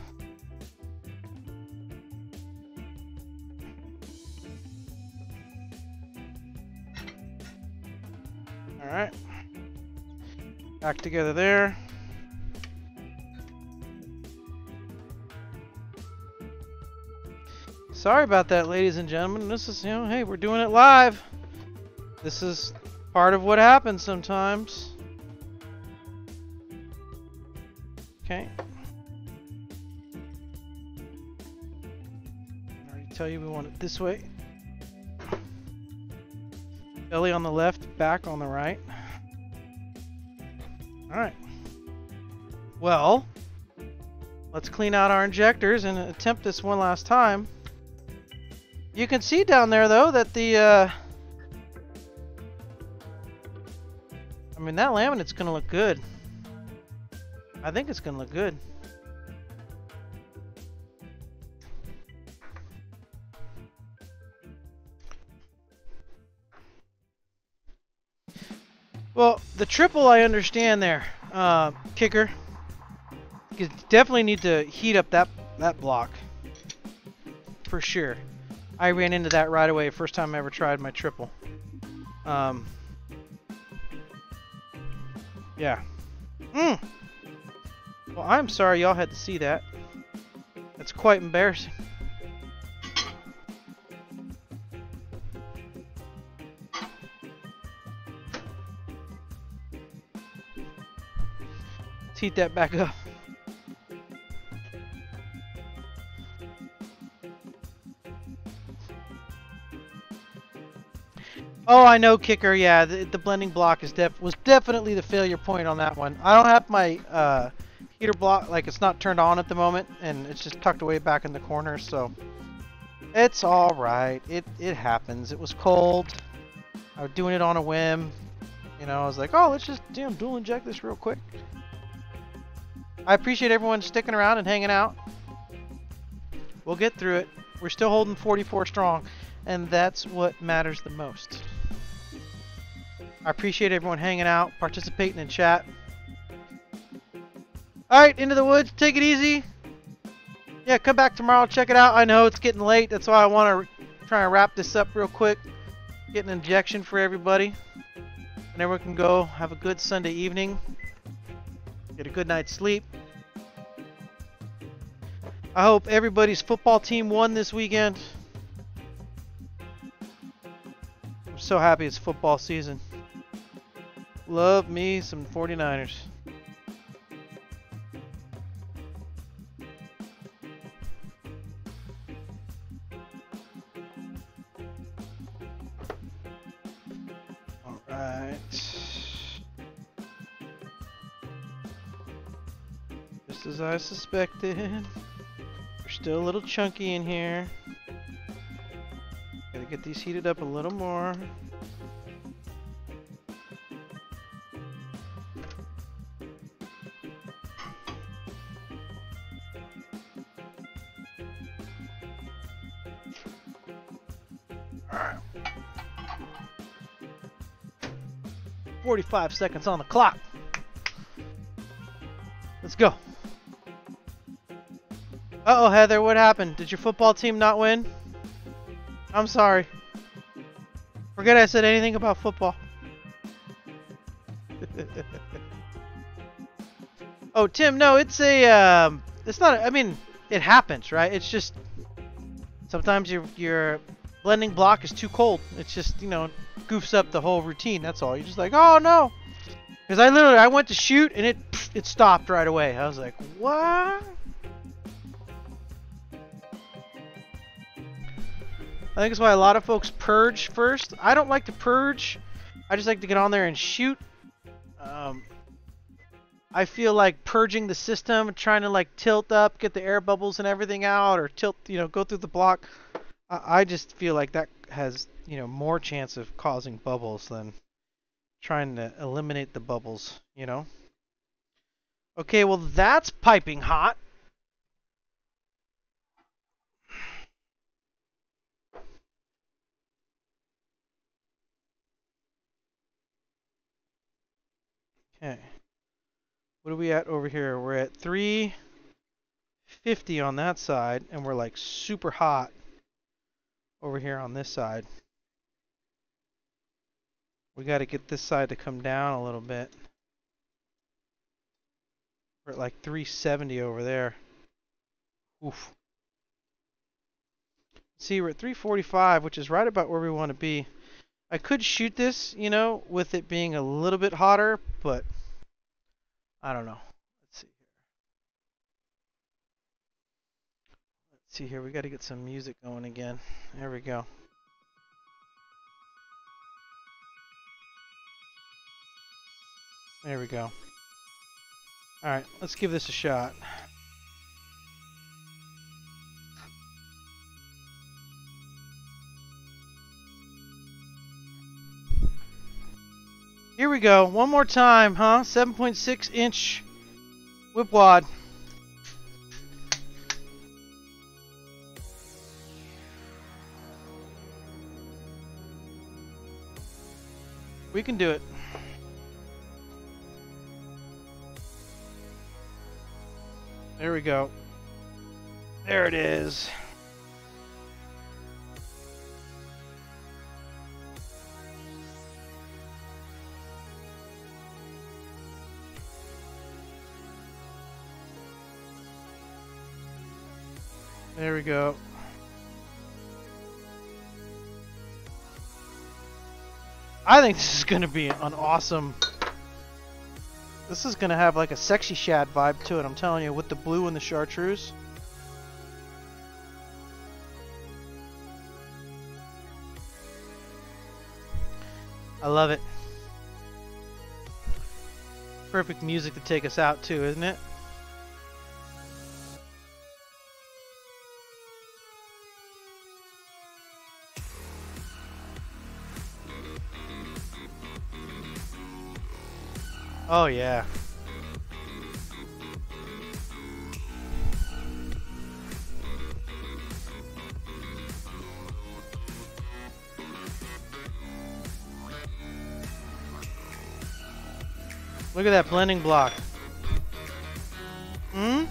Alright. Back together there. Sorry about that, ladies and gentlemen. This is, you know, hey, we're doing it live. This is part of what happens sometimes. Okay. I already tell you we want it this way. Belly on the left, back on the right. Alright. Well, let's clean out our injectors and attempt this one last time. You can see down there, though, that the... Uh, I mean, that laminate's going to look good. I think it's gonna look good. Well, the triple I understand there, uh, kicker. You definitely need to heat up that that block for sure. I ran into that right away. First time I ever tried my triple. Um, yeah. Mm. Well, I'm sorry y'all had to see that. That's quite embarrassing. Heat that back up. Oh, I know, kicker. Yeah, the, the blending block is def was definitely the failure point on that one. I don't have my uh, heater block like it's not turned on at the moment, and it's just tucked away back in the corner. So it's all right. It it happens. It was cold. I was doing it on a whim. You know, I was like, oh, let's just damn dual inject this real quick. I appreciate everyone sticking around and hanging out. We'll get through it. We're still holding 44 strong, and that's what matters the most. I appreciate everyone hanging out, participating in chat. Alright, into the woods. Take it easy. Yeah, come back tomorrow. Check it out. I know it's getting late. That's why I want to try and wrap this up real quick. Get an injection for everybody. And everyone can go have a good Sunday evening. Get a good night's sleep. I hope everybody's football team won this weekend. I'm so happy it's football season. Love me some 49ers. Alright. As I suspected. We're still a little chunky in here. Gotta get these heated up a little more. Alright. 45 seconds on the clock. Let's go. Uh-oh, Heather, what happened? Did your football team not win? I'm sorry. Forget I said anything about football. oh, Tim, no, it's a, um, it's not, I mean, it happens, right? It's just, sometimes your, your blending block is too cold. It's just, you know, goofs up the whole routine, that's all. You're just like, oh no! Because I literally, I went to shoot and it, it stopped right away. I was like, what? I think it's why a lot of folks purge first. I don't like to purge. I just like to get on there and shoot. Um, I feel like purging the system, trying to like tilt up, get the air bubbles and everything out, or tilt, you know, go through the block. I, I just feel like that has, you know, more chance of causing bubbles than trying to eliminate the bubbles, you know? Okay, well that's piping hot. Okay. What are we at over here? We're at 350 on that side, and we're like super hot over here on this side. We got to get this side to come down a little bit. We're at like 370 over there. Oof. See, we're at 345, which is right about where we want to be. I could shoot this, you know, with it being a little bit hotter, but I don't know. Let's see here. Let's see here. We got to get some music going again. There we go. There we go. Alright, let's give this a shot. Here we go. One more time, huh? 7.6 inch Whip wad. We can do it. There we go. There it is. There we go. I think this is going to be an awesome... This is going to have like a sexy shad vibe to it, I'm telling you, with the blue and the chartreuse. I love it. Perfect music to take us out to, isn't it? Oh yeah. Look at that blending block. Hmm?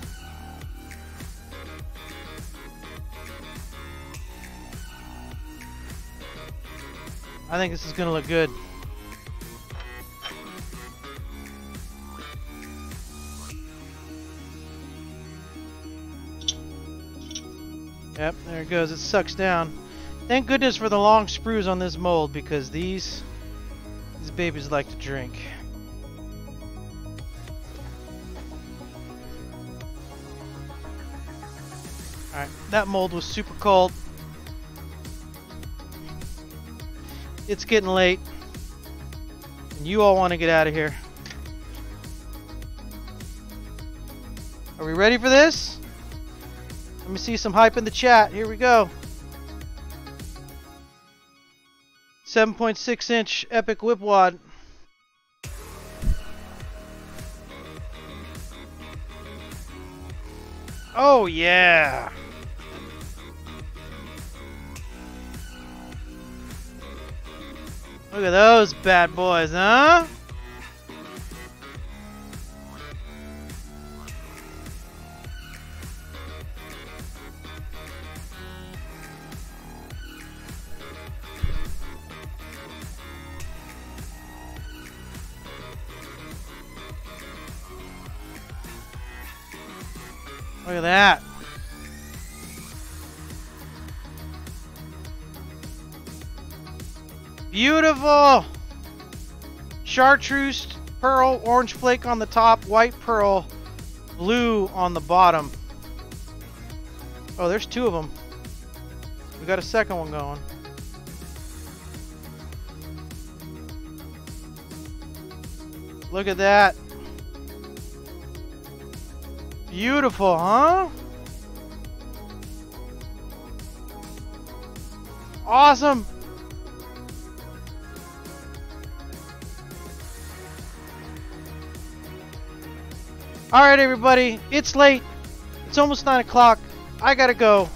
I think this is going to look good. It goes. It sucks down. Thank goodness for the long sprues on this mold because these these babies like to drink. Alright, that mold was super cold. It's getting late. And you all want to get out of here. Are we ready for this? Me see some hype in the chat. Here we go. 7.6 inch epic whip wad. Oh yeah. Look at those bad boys, huh? Beautiful! Chartreuse pearl, orange flake on the top, white pearl, blue on the bottom. Oh, there's two of them. We got a second one going. Look at that. Beautiful, huh? Awesome. All right, everybody. It's late. It's almost 9 o'clock. I gotta go.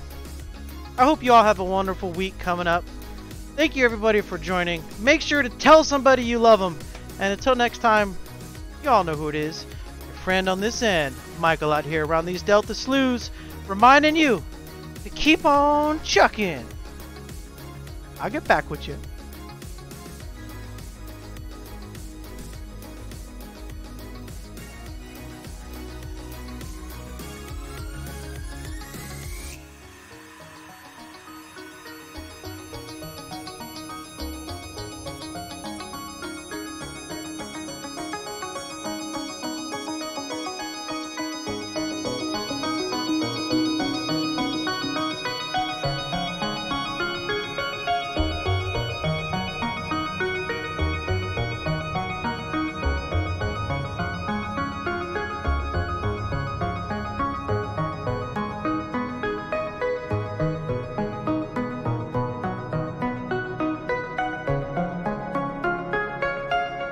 I hope you all have a wonderful week coming up. Thank you, everybody, for joining. Make sure to tell somebody you love them. And until next time, you all know who it is Your friend on this end, Michael out here around these Delta Sloughs, reminding you to keep on chucking. I'll get back with you.